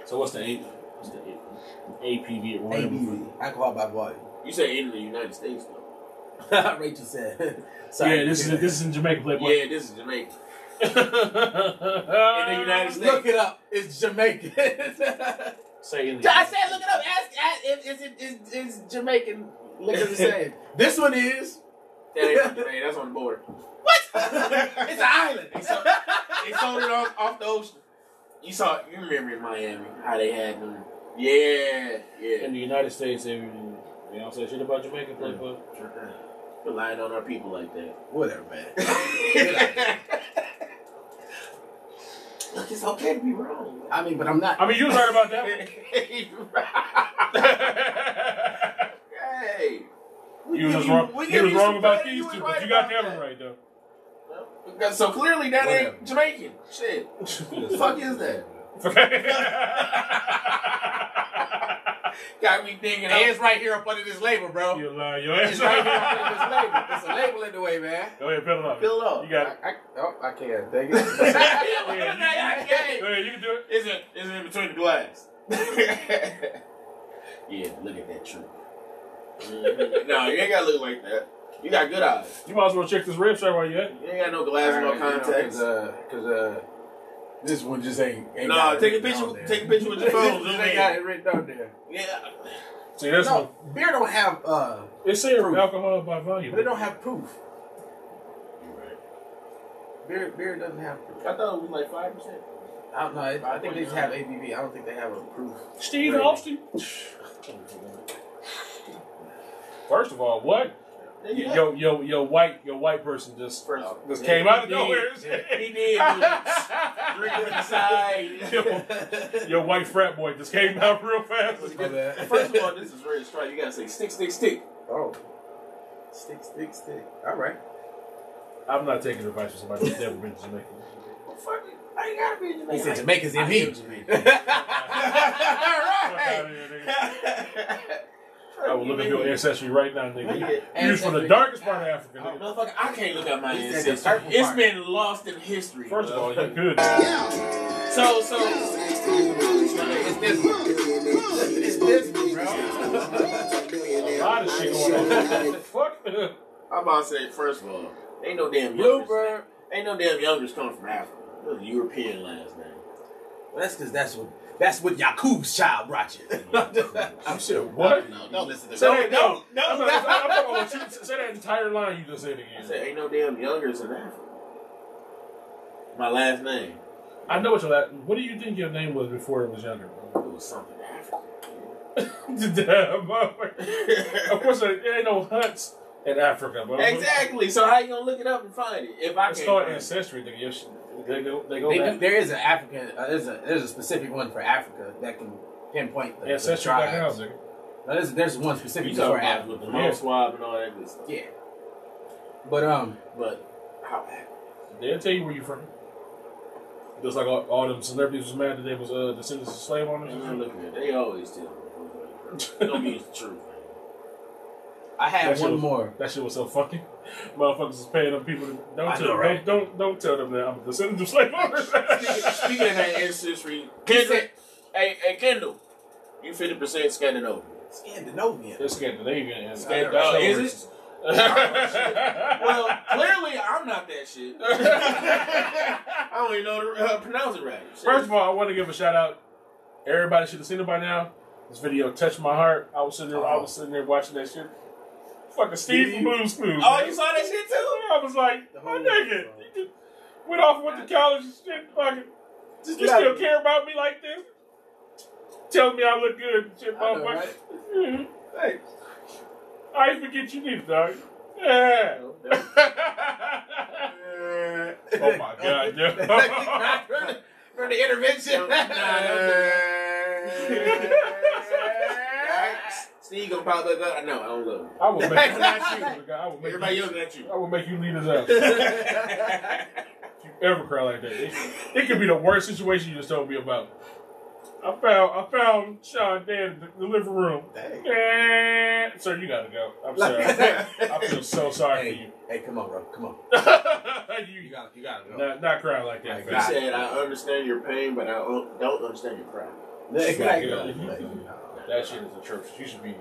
So what's the eight? What's the eight? APV? or whatever. ABV, alcohol by volume. You say in the United States though. Rachel said. Sorry. Yeah, this is this is in Jamaica, Playboy. Yeah, this is Jamaica. in the United States. Look it up. It's Jamaican. Say in the. I said, look it up. Ask, ask is, is it is, is Jamaican liquor the same? this one is. That ain't from That's on the border. What? it's an island. They sold, they sold it off, off the ocean. You saw. You remember in Miami how they had them? Yeah, yeah. In the United States, they, you don't say shit about Jamaica, Playboy. Mm-hmm. Relying on our people like that. Whatever, man. Look, it's okay to be wrong. I mean, but I'm not. I mean, you was right about that. hey. We You give was wrong. we You give was wrong about these two, was but you got about the other that. right though. Because- So clearly that Whatever. ain't Jamaican. Shit. Who the fuck is that? Got me thinking. Hands right here up under this label, bro. you lie your ass It's right here up under this label. It's a label in the way, man. Go ahead, fill it up. Fill it up. You got it. I, I, oh, I can't. Thank Yeah, you. Go ahead, you can do it. Is it is it in between the glass? yeah, look at that tree. Mhm. no, you ain't gotta look like that. You got good eyes. You might as well check this website while you at. it. You ain't got no glasses, no contacts. Because uh, 'cause, uh, this one just ain't. ain't No, got it take a picture- there. take a picture with your phone, Just zoom ain't in. got it written on there. Yeah. See, that's no, what beer don't have. uh it said. Proof. Alcohol by volume. But it don't have proof. You're right. Beer, beer doesn't have proof. I thought it was like five percent. I don't know. I I think they just have ABV. I don't think they have a proof. Steve Really? Austin. First of all, what? Yeah. Yo, yo, yo, white, your white person just First, just yeah, came out of he nowhere. did. He did. Drink on the side. Yo, your white frat boy just came out real fast. First of all, this is red stripe. You gotta say stick, stick, stick. Oh. Stick, stick, stick. All right. I'm not taking advice from somebody who's never been to Jamaica. Well, fuck it. I ain't gotta be in Jamaica. He said Jamaica's in I me. am Jamaican. Fuck outta here, nigga. I will look at your ancestry right now, nigga. Yeah. You was from the darkest part of Africa, nigga. Motherfucker, I can't look at my He said the ancestry. purple It's part. been lost in history. First of all, bro. you could. Yeah. so so It's this one. It's this one, bro. A lot of shit going on. Fuck. I'm about to say first of all, ain't no damn youngers. Blooper. Ain't no damn youngers coming from Africa. Those European last name. Well, that's because that's what that's what Yakub's child brought you. I'm sure. what? No, don't listen to Say me. that, no, no, I'm, no. I'm, I'm talking about what you, say that entire line you just said I again. said ain't no damn youngers in Africa. My last name. I know what your last. What do you think your name was before it was younger? It was something African. Damn, of course, there there ain't no hunts in Africa, but exactly. So how you gonna look it up and find it? If I It's can't called ancestry. Nigga. Your shit- They go, they go They do, back. there is an African. Uh, there's a there's a specific one for Africa that can pinpoint the, the Ancestry.com, tribes. nigga. No, there's there's one specific You talking for about Africa. with the mouth swab and all that good stuff. Yeah. But um, But how? They'll tell you where you're from. Just like all, all them celebrities was mad that they was uh, descendants of slave owners. I'm and not shit. They always tell me. Don't use the truth. Man. I had That one was- more. That shit was so fucking. Motherfuckers is paying them people. To, don't I tell, know, right? don't, don't don't tell them that I'm a descendant of slave owners. Speaking, speaking of that ancestry, Kendrick, hey, hey, Kendall, you fifty percent Scandinavian. Scandinavian. It's Scandinavian. And Scan- oh, is racist. Well, clearly I'm not that shit. I don't even know how to uh, pronounce it right. Shit. First of all, I want to give a shout out. Everybody should have seen it by now. This video touched my heart. I was sitting there. I was sitting there watching that shit. Fucking Steve from Blue's Clues. oh, man. you saw that shit too? I was like, my whole- nigga, you just went off and went to college and shit. Fucking, just, you Yeah. still care about me like this? Telling me I look good and shit, I motherfucker. right? Mhm. Thanks. I ain't forget you neither, dog. Yeah. oh my god, yeah. For the intervention. Steve gonna pop up. No, I don't love him. I will make you. I will make Everybody you, younger than you. I will make you lead us out. If you ever cry like that, it, it could be the worst situation you just told me about. I found I found Sean dead in the living room. Dang. Eh, Sir, you gotta go. I'm sorry. I feel so sorry hey, for you. hey, come on, bro. Come on. you. You you got, you got to go. not, not crying like that. He said, I understand your pain, but I don't don't understand your cry. Exactly. That shit is atrocious. You should be.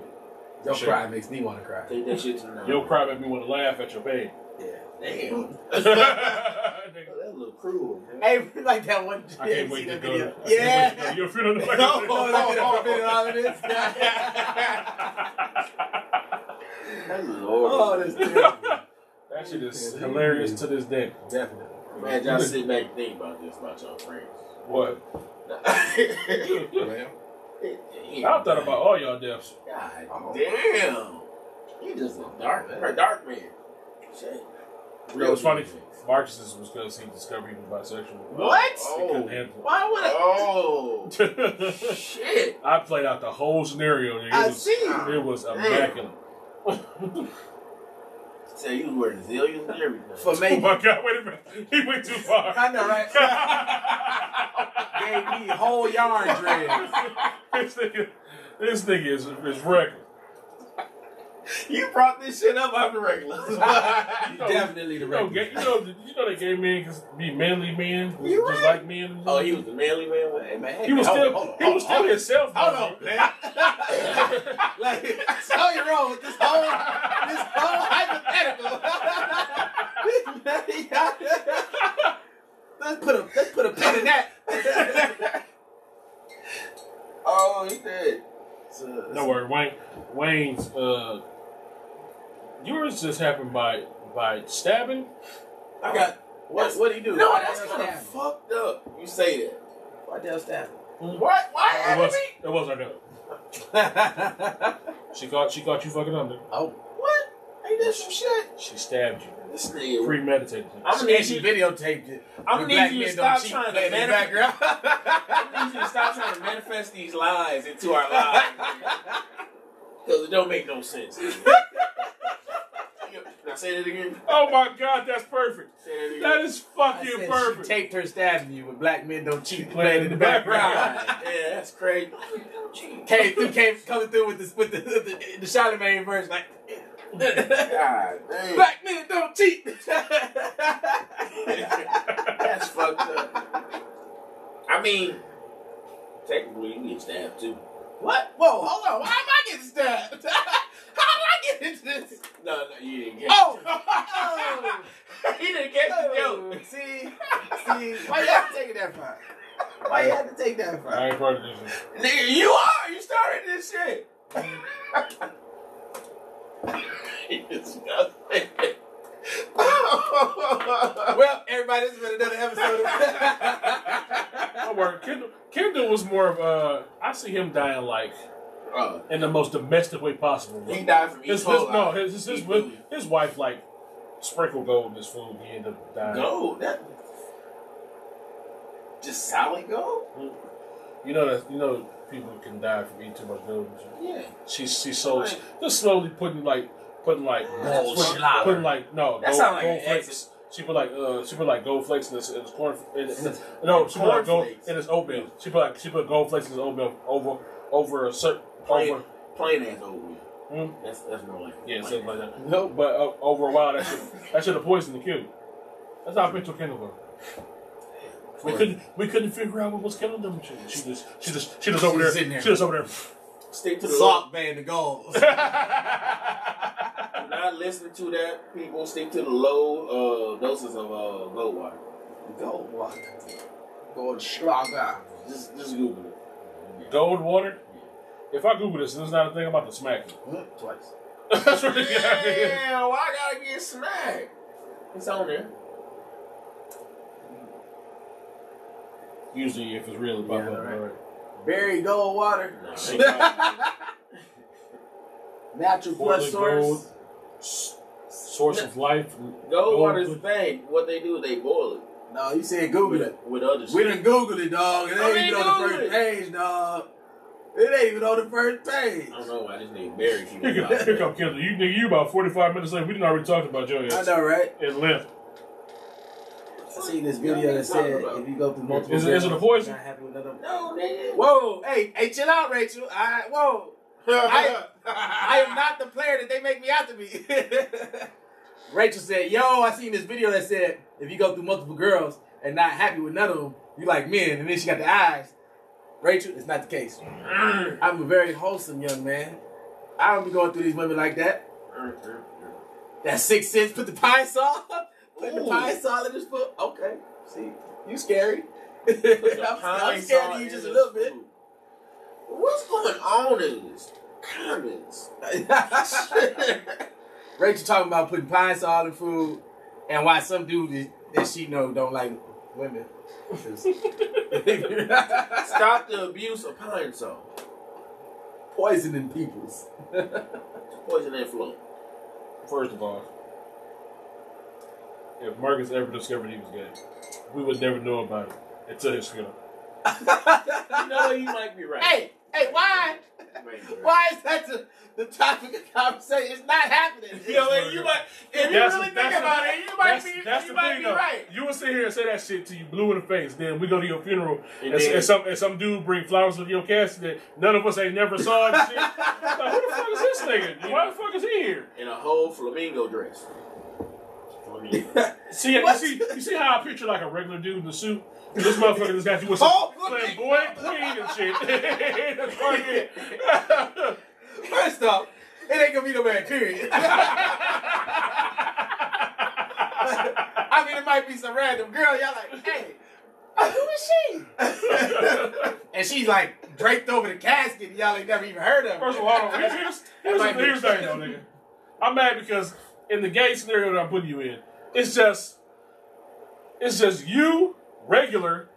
Your Sure. cry makes me want to cry. Take that shit to the nine. Your cry make me want to laugh at your pain. Yeah. Damn. I That's a little cruel. Man. Hey, like that one. I can't wait to the go. video. I Yeah. wait to go. You're feeling like No. Oh, look at the video all of oh, this. That's oh, horrible. this terrible. That shit is hilarious to this day. Definitely. Man, y'all sit back and think about this about your friends. What? Well, I thought about all y'all deaths. God damn. You just a dark, man. a dark man. Shit. You know what's funny? Marcus was because he discovered he was bisexual. What? Oh. Why would I? Oh. Shit. I played out the whole scenario. It I was, see. It was ah, immaculate. Say you was wearing zillions and everything. For Oh me. my god! Wait a minute. He went too far. I know, right? Gave me whole yarn dreads. this nigga, this nigga is is reckless. You brought this shit up after regular. Definitely the You know, right. gay, you know, you know that gay men can be manly men, You just right. like men. oh, he was the manly man. Hey, man. He was hold still, on, hold he was still hold himself. Hold though, on, man. like, something wrong with this whole, this whole hypothetical. let's put a let's put a pin in that. Oh, he did. So, No worry, Wayne. Wayne's uh, yours just happened by by stabbing. I got. What what do you do? No, Why that's Dale kind of stab him? fucked up. You say that. Why Dale stab him? What? Why It happened was to me? it was like that. She caught she caught you fucking under. oh, What? Ain't that some shit? She stabbed you. This nigga. Premeditated. I'm gonna need she you. videotaped it. I'm gonna black need you to men don't stop cheat, trying play to in the manifest. background. I need you to stop trying to manifest these lies into our lives. Because it don't make no sense. Now I say that again? Oh my god, that's perfect. Say that again. That is I fucking said perfect. She taped her stabbing you with Black Men Don't Cheat playing playing in the background. yeah, that's crazy. came through, came coming through with this with the the, the Charlamagne verse like. God damn. Black men don't cheat. That's fucked up. I mean, technically, you get stabbed too. what? Whoa, hold on. Why am I getting stabbed? How did I get into this? No, no, you didn't get Oh, it. oh, he didn't get the joke. oh. See, see, why you have to take it that far? Why you have to take that I ain't part of this. shit. Nigga, you are. You started this shit. Disgusting. Well, everybody, this has been another episode. My word, Kendall, Kendall was more of a. I see him dying like Uh, in the most domestic way possible. he died from His, his, his, no, his, his, his, his wife like sprinkled gold in his food. He ended up dying. gold. That just solid gold. You know that you know people can die from eating too much gold. and shit. Yeah. She's she's so just slowly putting like putting like Gold putting, slobber. putting like no That gold, sound like gold an flakes. She put like uh she put like gold flakes in this, in this corn in, in this, no she put like gold Cornflakes. in this oatmeal. She put like she put gold flakes in this oatmeal over over a certain Plain, over plain ass oatmeal. Hmm? That's that's more like yeah something like that. Nope. But uh, over a while that should that should have poisoned the kid. That's how Mitchell Kendall was. We couldn't we couldn't figure out what was killing them. She, she just she just she just over there. sitting there. She just over there. Stick to the Sock band the gold. Not listening to that. People stick to the low uh, doses of uh, gold water. gold water. Goldschlager. Just just Google it. Gold water. If I Google this, and it's not a thing, I'm about to smack you. Twice. That's what it is. Damn, why I gotta get smacked? It's on there. Usually, if it's real, it's about Yeah, that, right. right. Berry gold water. Natural Boiling plus source. gold. S- Source of life. Gold water is the thing. What they do is they boil it No, you said Google it. with, with other We shit. done Googled it, dog. It oh, ain't ain't even on the first it. page, dog. It ain't even on the first page. I don't know why this nigga Barry keep Here come, here come Kendall. You nigga, you about 45 minutes late. We didn't already talked about your I know, right? It left. I seen this video that said if you go through multiple Is it- is it a girls, poison? you're not happy with none of them. No, nigga. Whoa, hey, hey, chill out, Rachel. I, whoa, I, I am not the player that they make me out to be. Rachel said, "Yo, I seen this video that said if you go through multiple girls and not happy with none of them, you like men." And then she got the eyes. Rachel, it's not the case. I'm a very wholesome young man. I don't be going through these women like that. That six cents. Put the Pine-Sol. Put the Pine-Sol in his foot. Okay. See, you scary. I'm, I'm scared of you just a little bit. food. What's going on in this? Comments. Rachel talking about putting Pine-Sol in food and why some dude that she know don't like women. Stop the abuse of Pine-Sol. Poisoning peoples. Poison and flow. First of all, if Marcus ever discovered he was gay, we would never know about it until his funeral. You know you might be right. hey, hey, why? You right. Why is that the, the topic of conversation? It's not happening. You know, and you might, if you really think that's- about it, you might That's, be, that's you the might thing, be though. right. You would sit here and say that shit to you blue in the face. Then we go to your funeral and, And and some and some dude bring flowers with your casket that none of us ain't never saw. And shit. like, who the fuck is this nigga? Why the fuck is he here? In a whole flamingo dress. See, you see, you see how I picture like a regular dude in the suit. This motherfucker just got you with some Oh, flamboyant queen and shit. First off, it ain't gonna be no man, period. I mean, it might be some random girl. Y'all like, hey, who is she? and she's like draped over the casket. Y'all ain't never even heard of her. First of all. Here's, here's, here's, here's the thing, though, nigga. I'm mad because in the gay scenario that I'm putting you in, it's just, it's just you, regular,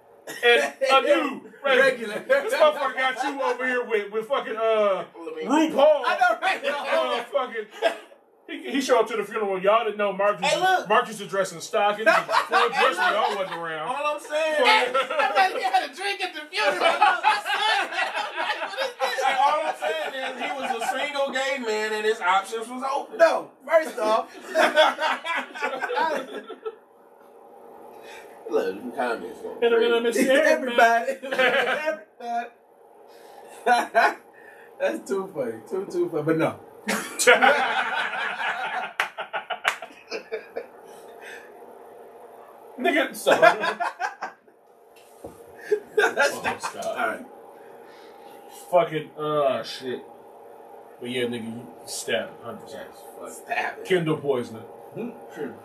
and a dude, regular. Regular. This motherfucker got you over here with, with fucking uh RuPaul. I know, right? Uh, fucking. He, he showed up to the funeral. Y'all didn't know Mark used, Hey, look. Mark used to dress in stockings. and Full dress when y'all wasn't around. All I'm saying Hey, is, I'm you had a drink at the funeral. what is this? Hey, all I'm saying is he was a single gay man and his options was open. No, first off, Look, the comments going And I'm gonna miss everybody. everybody, everybody. That's too funny, too too funny. But no, Nigga, so. oh, All right. Fucking, uh, shit. But yeah, nigga, you stabbed 100%. Stab it. Kindle poisoning.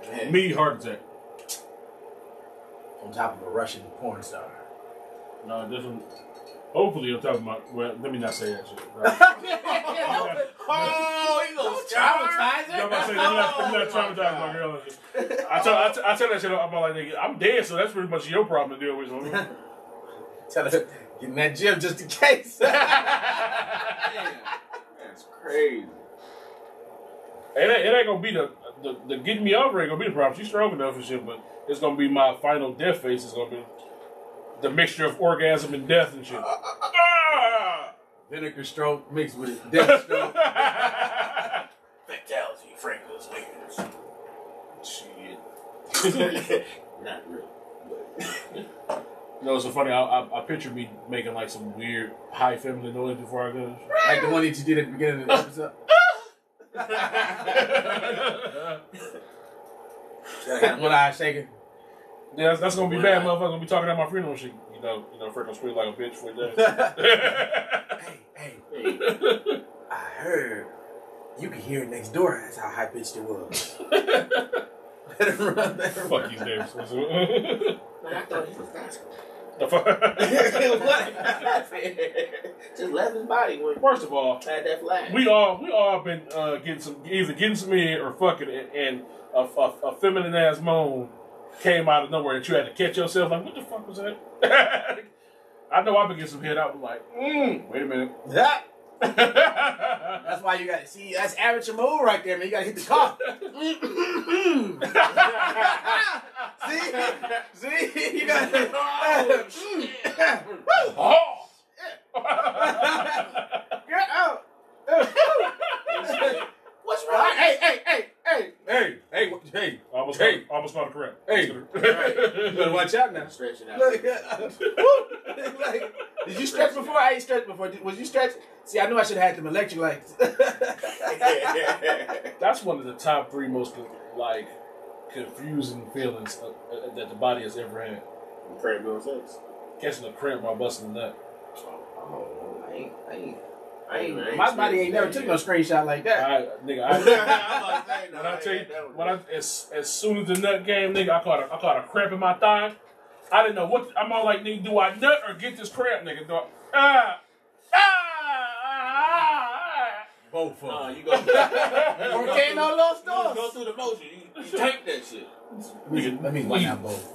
Hey, Me, heart attack. On top of a Russian porn star. No, this one. Hopefully, on top of my. Well, let me not say that shit. Right? Oh, he goes Traumatize her? I'm about to say, let me not, let me not traumatize oh, my girl. I tell, I, tell, I tell that shit, I'm like, nigga, I'm dead, so that's pretty much your problem to deal with. So. Tell her get in that gym just in case. That's crazy. It ain't, it ain't gonna be the, the the getting me over ain't gonna be the problem. She's strong enough and shit, but it's gonna be my final death face. It's gonna be the mixture of orgasm and death and shit. Ah! Vinegar stroke mixed with death stroke. Fatality, Franco's Lakers. shit. Not really. You know, it's so funny. I, I, I picture me making like some weird high feminine noise before I go. like the one that you did at the beginning of the episode. Got one eye shaking. Yeah, that's, that's gonna be bad, motherfucker. Gonna be talking at my funeral shit. You know, you know, Frank gonna squeal like a bitch for that. hey, hey, Hey, I heard you could hear it next door. That's how high pitched it was. better run, better Fuck run. these names. I thought he was faster. The fuck- Just left his body when First of all, had that flag. we all we all been uh, getting some either getting some in or fucking and, and a, a, a feminine ass moan came out of nowhere that you had to catch yourself like what the fuck was that? I know I've been getting some head. I was like, mm, wait a minute. Yeah. That's why you got to see. That's amateur move right there, man. You got to hit the car. see, see, you got to. oh. Mm. oh. Get out. What's wrong? hey, hey, hey, hey, hey, hey, what- hey. I almost Hey. got, I almost got it correct. Hey. You better watch out now. Stretch it out. Look, woo. Like, did you stretch before? I ain't stretched before. Did- Was you stretched? See, I knew I should have had them electric lights. That's one of the top three most like confusing feelings uh, uh, that the body has ever had. Craig Bill Six. Catching a cramp while busting a nut. oh, I ain't, I ain't, I I ain't, ain't my body ain't never took no screenshot like that. I, nigga, I, when I tell you, when I as, as soon as the nut game, nigga, I caught a, I caught a cramp in my thigh. I didn't know what. I'm all like, nigga, do I nut or get this cramp, nigga? Do I, ah, ah, ah, Both Uh, of you go. Volcano Los You go Dos. through the motion. You, you tank that shit. That means why not both?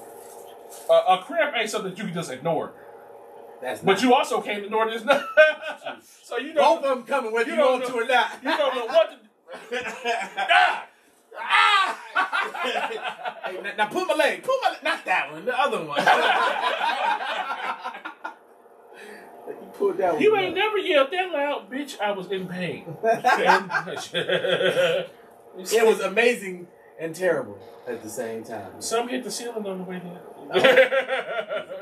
A, a cramp ain't something you can just ignore. That's But you also came to this nut. so you know both of them coming whether you you, want to know- or not. you don't know what to. Ah, ah. Hey, now, now put my leg. Put my leg. not that one. The other one. you pulled that one. You ain't never yelled that loud, bitch. I was in pain. It was amazing and terrible at the same time. Some hit the ceiling on the way there.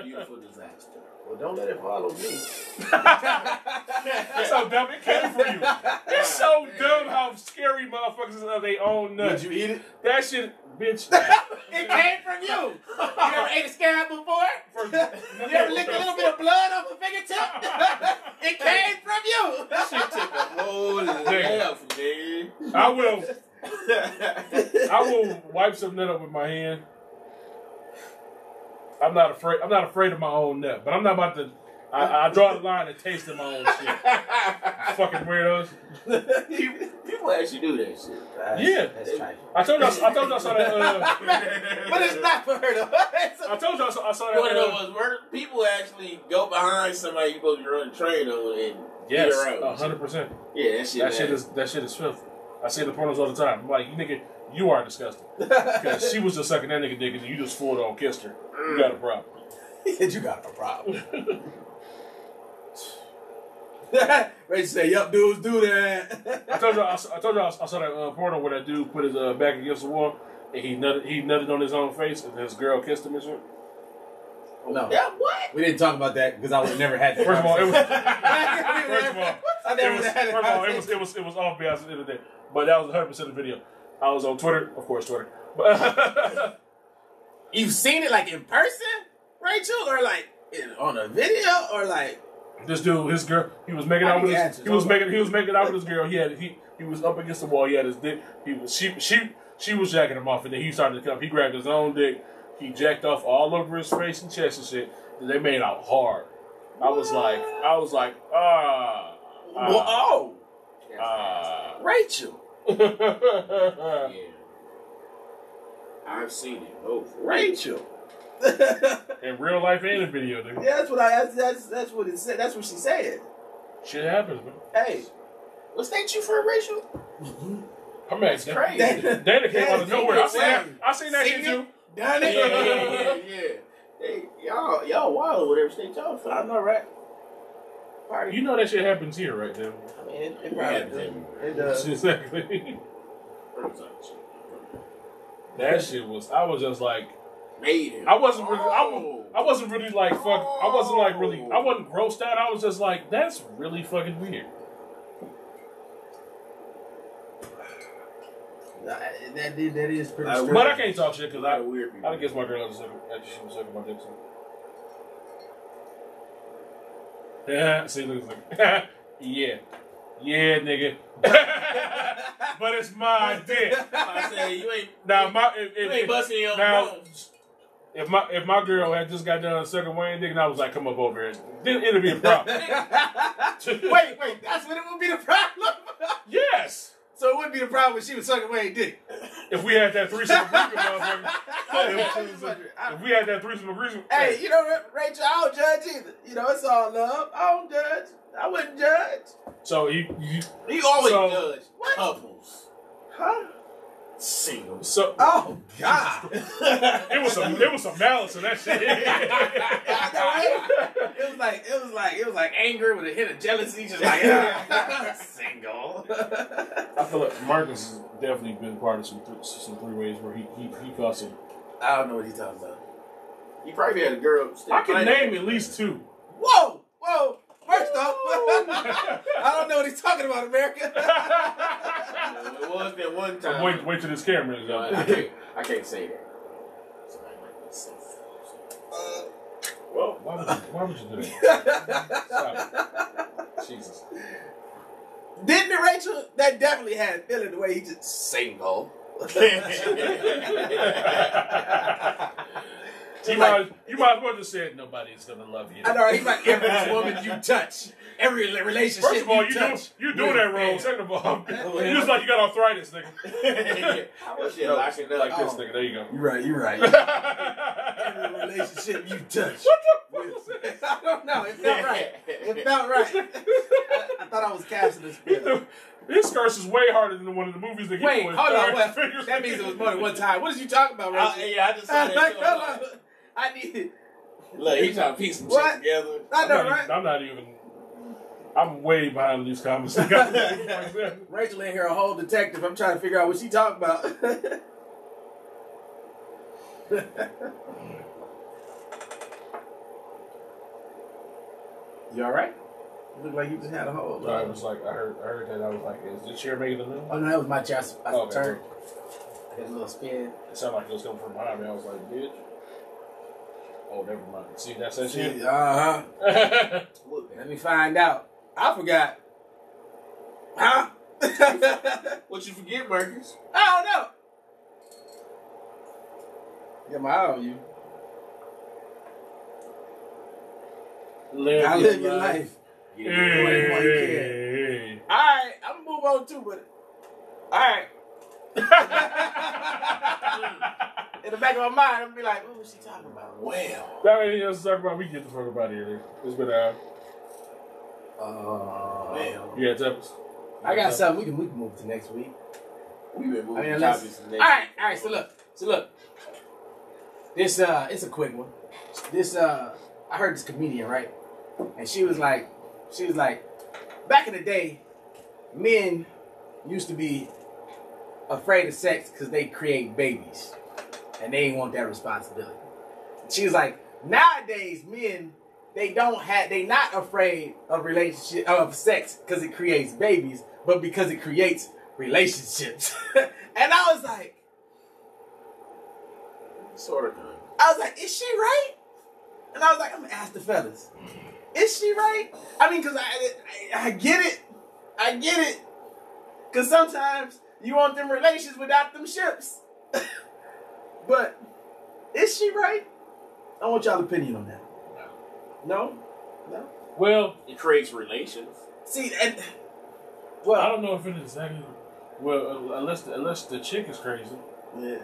Beautiful disaster. Well, don't let it follow me. That's so dumb. It came from you. It's so dumb how scary motherfuckers are they own Did you eat it? That shit, bitch. It came from you. You ever ate a scab before? You ever licked a little bit of blood off a fingertip? it came from you. Shit took a whole left, man. I will. I will wipe some nut up with my hand. I'm not afraid. I'm not afraid of my own nut, but I'm not about to. I, I draw the line at tasting my own shit. Fucking weirdos. People actually do that shit. Yeah. That's trifling. I told you. I, I told you I saw that. Uh, But it's not for her though. It's a- I told you I saw, I saw You want to know that. Uh, what's worse? People actually go behind somebody you're supposed to be running train on and yes, be hundred percent. Yeah, that shit. That shit is that shit is filthy. I say the pornos all the time. I'm like, you nigga, you are disgusting. Because she was just sucking that nigga dick and you just fooled on kissed her. You got a problem. He you got a problem. Rachel said, "Yup, dudes do that." I told you, I, I told you, I, saw that uh, porno where that dude put his uh, back against the wall and he nutted, he nutted on his own face and his girl kissed him and shit. no, Yeah, what? we didn't talk about that because I would never had that. First of all, it was. First First of all, I it never was, had first of all, it was it was it was off balance at the end of the day, but that was 100 percent of the video. I was on Twitter, of course, Twitter. You've seen it like in person, Rachel, or like in, on a video, or like this dude, his girl, he was making out with his, answers. he was making he was making out with his girl. He had he he was up against the wall. He had his dick. He was she she she was jacking him off, and then he started to come. He grabbed his own dick. He jacked off all over his face and chest and shit. And they made out hard. I was like, I was like, ah, well, oh, ah. Rachel, Yeah. I've seen it both. Rachel. yeah, in real life and in video, nigga. that's what I. That's, that's that's what it said. That's what she said. Shit happens, man. Hey, What's that you for, Rachel? Mm-hmm. I'm at crazy. Dana, Dana came out of nowhere. I seen that. I seen that shit Seen too. it? Yeah, yeah, yeah, yeah. Hey, y'all, y'all wild or whatever state y'all from. I know, right? Party. You know that shit happens here, right there. I mean, it, it probably yeah. does. It does. Exactly. that shit was. I was just like. Made him. I wasn't really. I, Oh. wa- I wasn't really like fuck. I wasn't like really. I wasn't oh. grossed out. I was just like, that's really fucking weird. That, that, is- that is pretty. I. But I can't talk shit because A lot I. of weird people. I guess my girl was sucking. Actually, she was sucking my dick. So. Yeah. See, look like. yeah. Yeah, nigga. but it's my dick. I say you ain't. Now my if, you ain't busting your now- bones. if my if my girl had just got done sucking Wayne dick and I was like, come up over here, then it'd be a problem. wait, wait, that's what it would be the problem. yes. So it wouldn't be the problem if she was sucking Wayne dick. If we had that threesome agreement, motherfucker. If, just if we had that threesome agreement, Hey, you know, Rachel, I don't judge either. You know, it's all love. I don't judge. I wouldn't judge. so you, you You always So- judge What? couples. Huh? Singles. so Oh, God. it was some it was some malice in that shit. I know, right? It was like it was like it was like anger with a hint of jealousy, just like ah, single. I feel like Marcus has definitely been part of some th- some three ways where he he, he caused some. I don't know what he's talking about. He probably had a girl. I can name at least two. Whoa, whoa. First off, I don't know what he's talking about, America. It was that one time. wait wait till this camera is No, I can't. I can't say that. Somebody might be sensitive. Well, why would you, why would you do that? Stop. Jesus. Didn't it, Rachel? That definitely had a feeling the way he just single. You might, you might as well just said nobody's gonna love you. I know, right? He's like every woman you touch, every relationship First of all, you you touch. you doing you're a that wrong. fan. Second of all, you just like you got arthritis, nigga. That shit locking up. Like this, Oh. nigga. There you go. You're right. You're right. every relationship you touch. I don't know. It felt right. It felt right. I, I thought I was casting a spell. His curse is way harder than one of the movies that he Wait, hold on. throwing What? fingers. That means it was more than one time. What is you talking about, Uh, yeah, I just saw Like, that. Too. hold. I need. Look, he trying to piece some What? shit together. I I'm know, not, right? even, I'm not even. I'm way behind these comments. Rachel in here a whole detective. I'm trying to figure out what she talking about. you all right? You look like you just had a whole. I uh, was like, I heard, I heard that. I was like, is the chair making a news? Oh no, that was my chest. I Oh, okay. turned. I had a little spin. It sounded like it was coming from behind me. I was like, bitch. Oh, never mind. See, that's that shit. Uh huh. Let me find out. I forgot. Huh? What you forget, Marcus? I don't know. Got my eye on you. live, I live your life. Yeah. Hey. Boy, boy, Hey. All right, I'm gonna move on too, but all right. In the back of my mind, I'm be like, what was she talking about? Well. That ain't just talk about. We get the fuck about here. It's been uh, Uh, Well. yeah, it's up. I got something. We can we can move to next week. We've been I moving mean, unless, topics. all right, all right. So look, so look. This uh, it's a quick one. This uh, I heard this comedian right, and she was like, she was like, back in the day, men used to be afraid of sex because they create babies, and they didn't want that responsibility. She was like, nowadays men they don't have they not afraid of relationship of sex because it creates babies, but because it creates relationships. and I was like, Sort of. I was like, is she right? And I was like, I'm gonna ask the fellas, mm-hmm. is she right? I mean, cause I, I, I get it, I get it, cause sometimes you want them relations without them ships, but is she right? I want y'all opinion on that. No, no. Well, It creates relations. See, and well, I don't know if it is exactly. Well, unless the, unless the chick is crazy, yeah.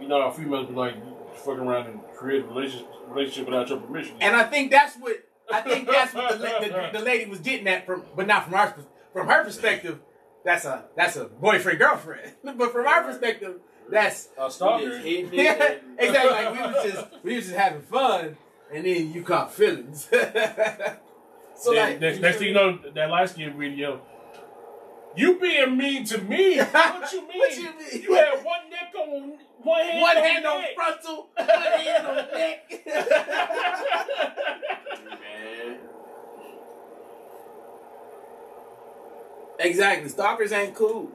you know, how females be like fucking around and create a relationship, relationship without your permission. And I think that's what I think that's what the, the, the lady was getting at from, but not from our from her perspective. That's a that's a boyfriend girlfriend, but from our perspective, that's a We stalker. just hitting it yeah, exactly. Like we was just we was just having fun, and then you caught feelings. so Then- like, next, next thing you know, that light skin video. You being mean to me? What you mean? What you mean? You had one neck on one hand. one on hand your on frontal, one hand on neck. Man. exactly. Stalkers ain't cool.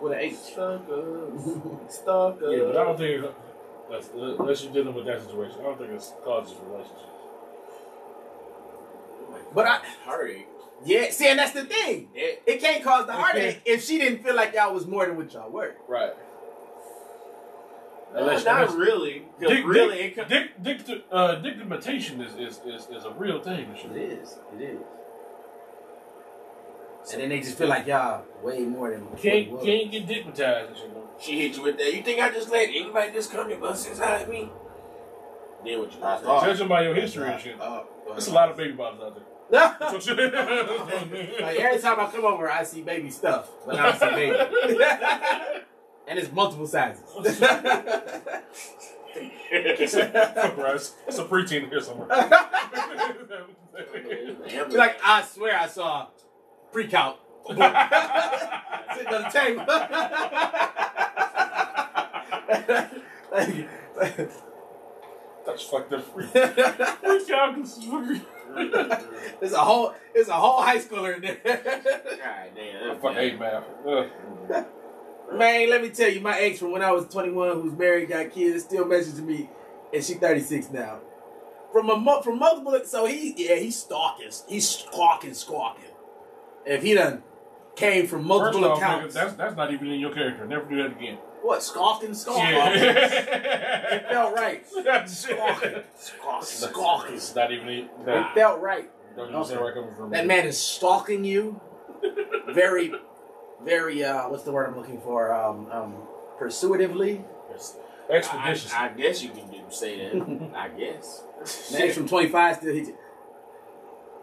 With an H. Stalkers. Stalkers. Yeah, but I don't think unless, unless you're dealing with that situation, I don't think it's causes relationships. But I- heartache. Yeah, see, and that's the thing. That, It can't cause the heartache if she didn't feel like y'all was more than what y'all were. Right. no, Unless- not unless- really. 'Cause Dick, really, dick, it dick, dick, uh, dicktimation is, is, is, is a real thing. and. It is. It is. And then they just feel like y'all way more than what Can't you can't get dickmatized and shit. though. she hit you with that. You think I just let anybody just come and bust inside me? Then what you I gonna thought- Judging by your history and shit, Uh, there's a lot of baby bottles out there. like So shit. every time I come over, I see baby stuff. When I see baby, and it's multiple sizes. Fuck, bro, it's, it's a preteen here somewhere. Like I swear I saw pre-count sitting on the table. Like- That's fucked up. Freak freak out. 'cause it's There's a whole, there's a whole high schooler in there. God damn. I that's fucking hate math. Man, let me tell you, my ex from when I was 21, who's married, got kids, still messages me, and she's 36 now. From a mu- from multiple, so he yeah he's stalking, he's squawking, squawking. If he done came from First multiple off, nigga, accounts, that's that's not even in your character. Never do that again. what stalking, stalking? Yeah. It felt right. That's Stalking, stalking, stalking. It's not even. It That, felt right. don't even say where I come from. That man is stalking you. Very, very. uh What's the word I'm looking for? Um, um, persuasively. Expeditious. I, I guess you can do say that. I guess. Next from 25 still hit you.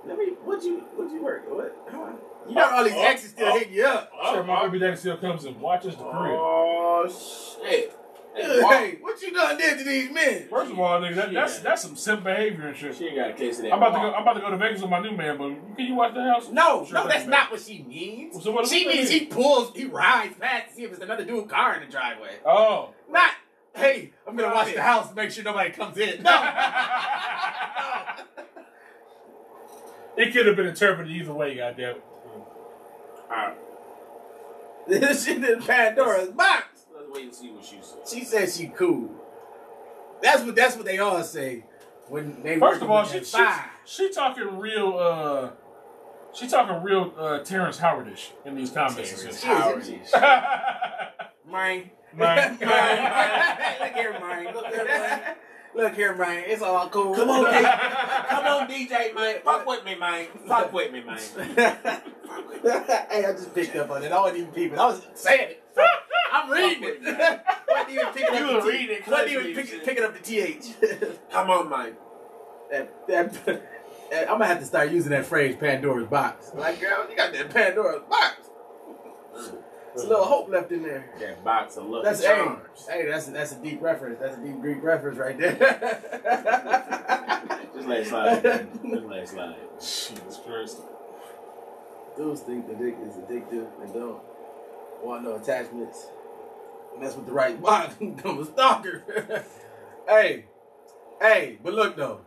Let me, what'd you, what'd you work? What? How I- You got all these Oh, exes still oh, hitting you up. Sure, my baby daddy still comes and watches the crib. Oh shit. Hey, Hey, what you done did to these men? First of all, nigga, that, that's Yeah. that's some simp behavior and shit. She ain't got a case of that. I'm about to go. I'm about to go to Vegas with my new man, but can you watch the house? No, Sure no, thing, that's man. not what she means. So what- she what means that he pulls, he rides past to see if there's another dude car in the driveway. Oh. Not, hey, I'm gonna watch the house to make sure nobody comes in. No. It could have been interpreted either way, goddamn. Alright, this shit in Pandora's box. let's wait and see what she says. She said she cool. That's what that's what they all say when they First of all, with she, she she talking real. uh She talking real uh Terrence Howardish in these comments. Terrence shit. Howard. Mine. Man. Look here, Mine. Look here, Mine. Look here, Mine. It's all cool. Come on, DJ. Come on, DJ, man. Fuck with me, man. Fuck with me, man. hey, I just picked up on it. I wasn't even peeping. I was saying it. I'm reading it. wasn't even picking You up reading it Wasn't even pick, picking up the th. Come on, man. that, that, that- I'm gonna have to start using that phrase, Pandora's box. Like, girl, you got that Pandora's box. Mm. There's a little hope left in there. That box of lucky That's hey, charms. hey, that's that's a deep reference. That's a deep Greek reference right there. Just let it slide. man. Just let it slide. Jesus Christ. Dudes think the dick is addictive and don't want no attachments. Mess with the right body, become a stalker. hey, hey, but look though.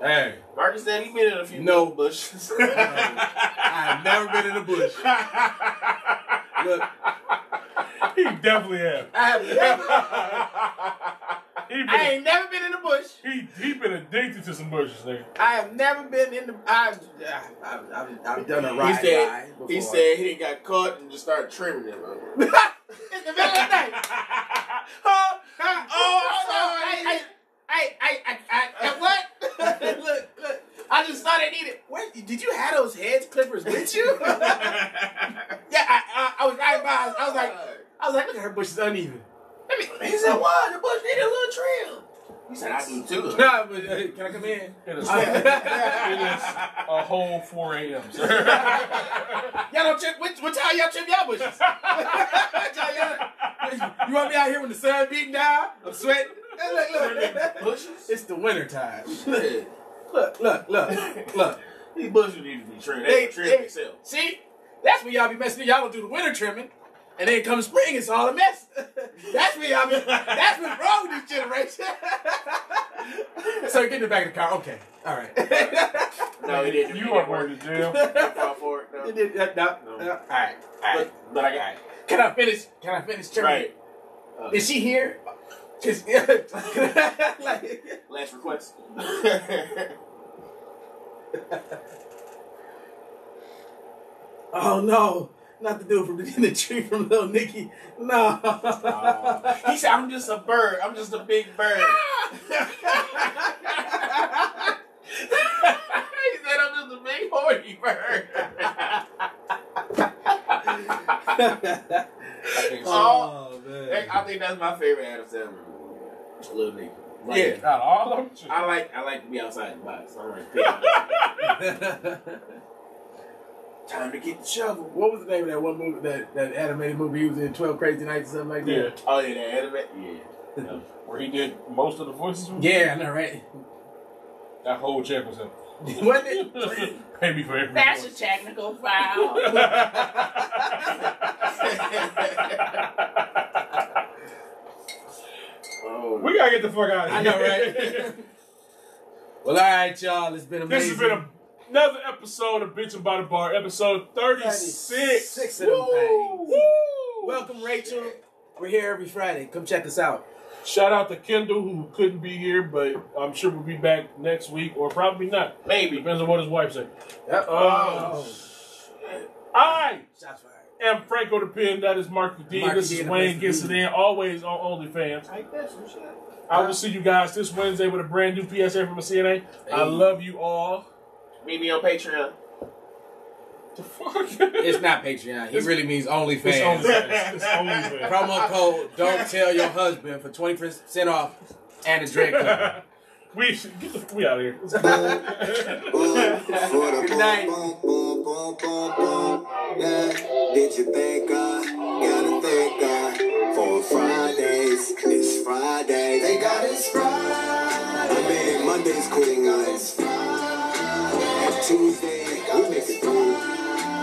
Hey, Marcus said he been in a few No. bushes. I have never been in a bush. Look, He definitely have. I have never. been, I ain't never been in the bush. he, he been addicted to some bushes, nigga. I have never been in the. I've, I've, I've, I've done a he ride. said ride before. he said he got caught and just started trimming him. in the middle of the night. Huh? Oh, I, I, I, I, I, I, I what? look, look. I just thought I needed. Wait, did you have those hedge clippers with you? yeah, I, I, I was riding by. I was like, I was like, look at her bushes uneven. Let me. He said, what? The bush needed a little trim. He said I do too. Nah, but uh, can I come in? It is, it is a whole 4 a.m., sir. Y'all don't trim. What, what time y'all trim y'all bushes? Y'all- you want me out here when the sun beating down? I'm sweating. Hey, Look, look. Bushes? It's the winter time. Yeah. Look, look, look, look. These bushes need to be trimmed. They- They trim they- themselves. See, that's when y'all be messing. Y'all don't do the winter trimming, and then come spring, it's all a mess. that's when y'all be. That's what's wrong with this generation. so get in the back of the car. Okay, all right. No, he didn't. you are going to jail. fall for it. No. It did- uh, no, No. no. All right, all right. But, but I got Can I finish? Can I finish trimming? right. Uh, Is she here? Cause like, last request. oh no, not the dude from the, the tree from Little Nicky. No. he said, "I'm just a bird. I'm just a big bird." he said, "I'm just a big horny bird." oh man. I think that's my favorite Adam Sandler movie. Little Nicky. Like, Yeah. Out of all of them, shit. I like I like to be outside the box. I'm like, time to get the shovel. what was the name of that one movie, that, that animated movie he was in, 12 Crazy Nights or something like Yeah. that? Oh yeah, that anime. Yeah. Where he did most of the voices. Yeah, I know, right? That whole check was him. Wasn't it? Pay me for every That's a technical foul. Oh, we gotta get the fuck out of here. I know, right? well, all right, y'all. It's been amazing. This has been a, another episode of Bitchin' by the Bar, episode 36. Six of them Woo! things. Woo! Welcome, Rachel. We're here every Friday. Come check us out. Shout out to Kendall who couldn't be here, but I'm sure we'll be back next week or probably not. maybe. Depends on what his wife said. Yep. Um, oh. I Shots fired. Am Franco the Pin. That is Mark the D. Mark this D is Wayne place Gets It. In, always on OnlyFans. Like that some shit. I will see you guys this Wednesday with a brand new PSA from a CNA. I love you all. Meet me on Patreon. The fuck? It's not Patreon. He It's- really means It's OnlyFans. OnlyFans. It's OnlyFans. Promo code Don't Tell Your Husband for 20% off and a drink. cover. we should get the, we out of here. Boom, for the Good night. Yeah, did you thank God? Gotta thank God for Fridays. It's Friday. Thank God it's Friday. I mean, Monday's cool, guys. And Tuesday, we make it through.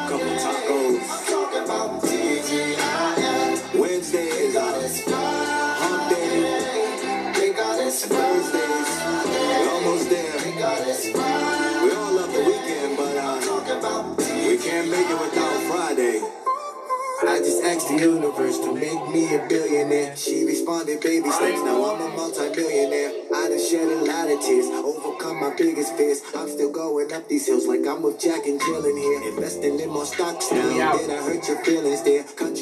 Couple tacos. talking about TGIF. Asked the universe to make me a billionaire. She responded, baby steps. Now I'm a multi-billionaire. I done shed a lot of tears, overcome my biggest fears. I'm still going up these hills like I'm with Jack and Jill in here. Investing in more stocks now. Did I hurt your feelings there? Cut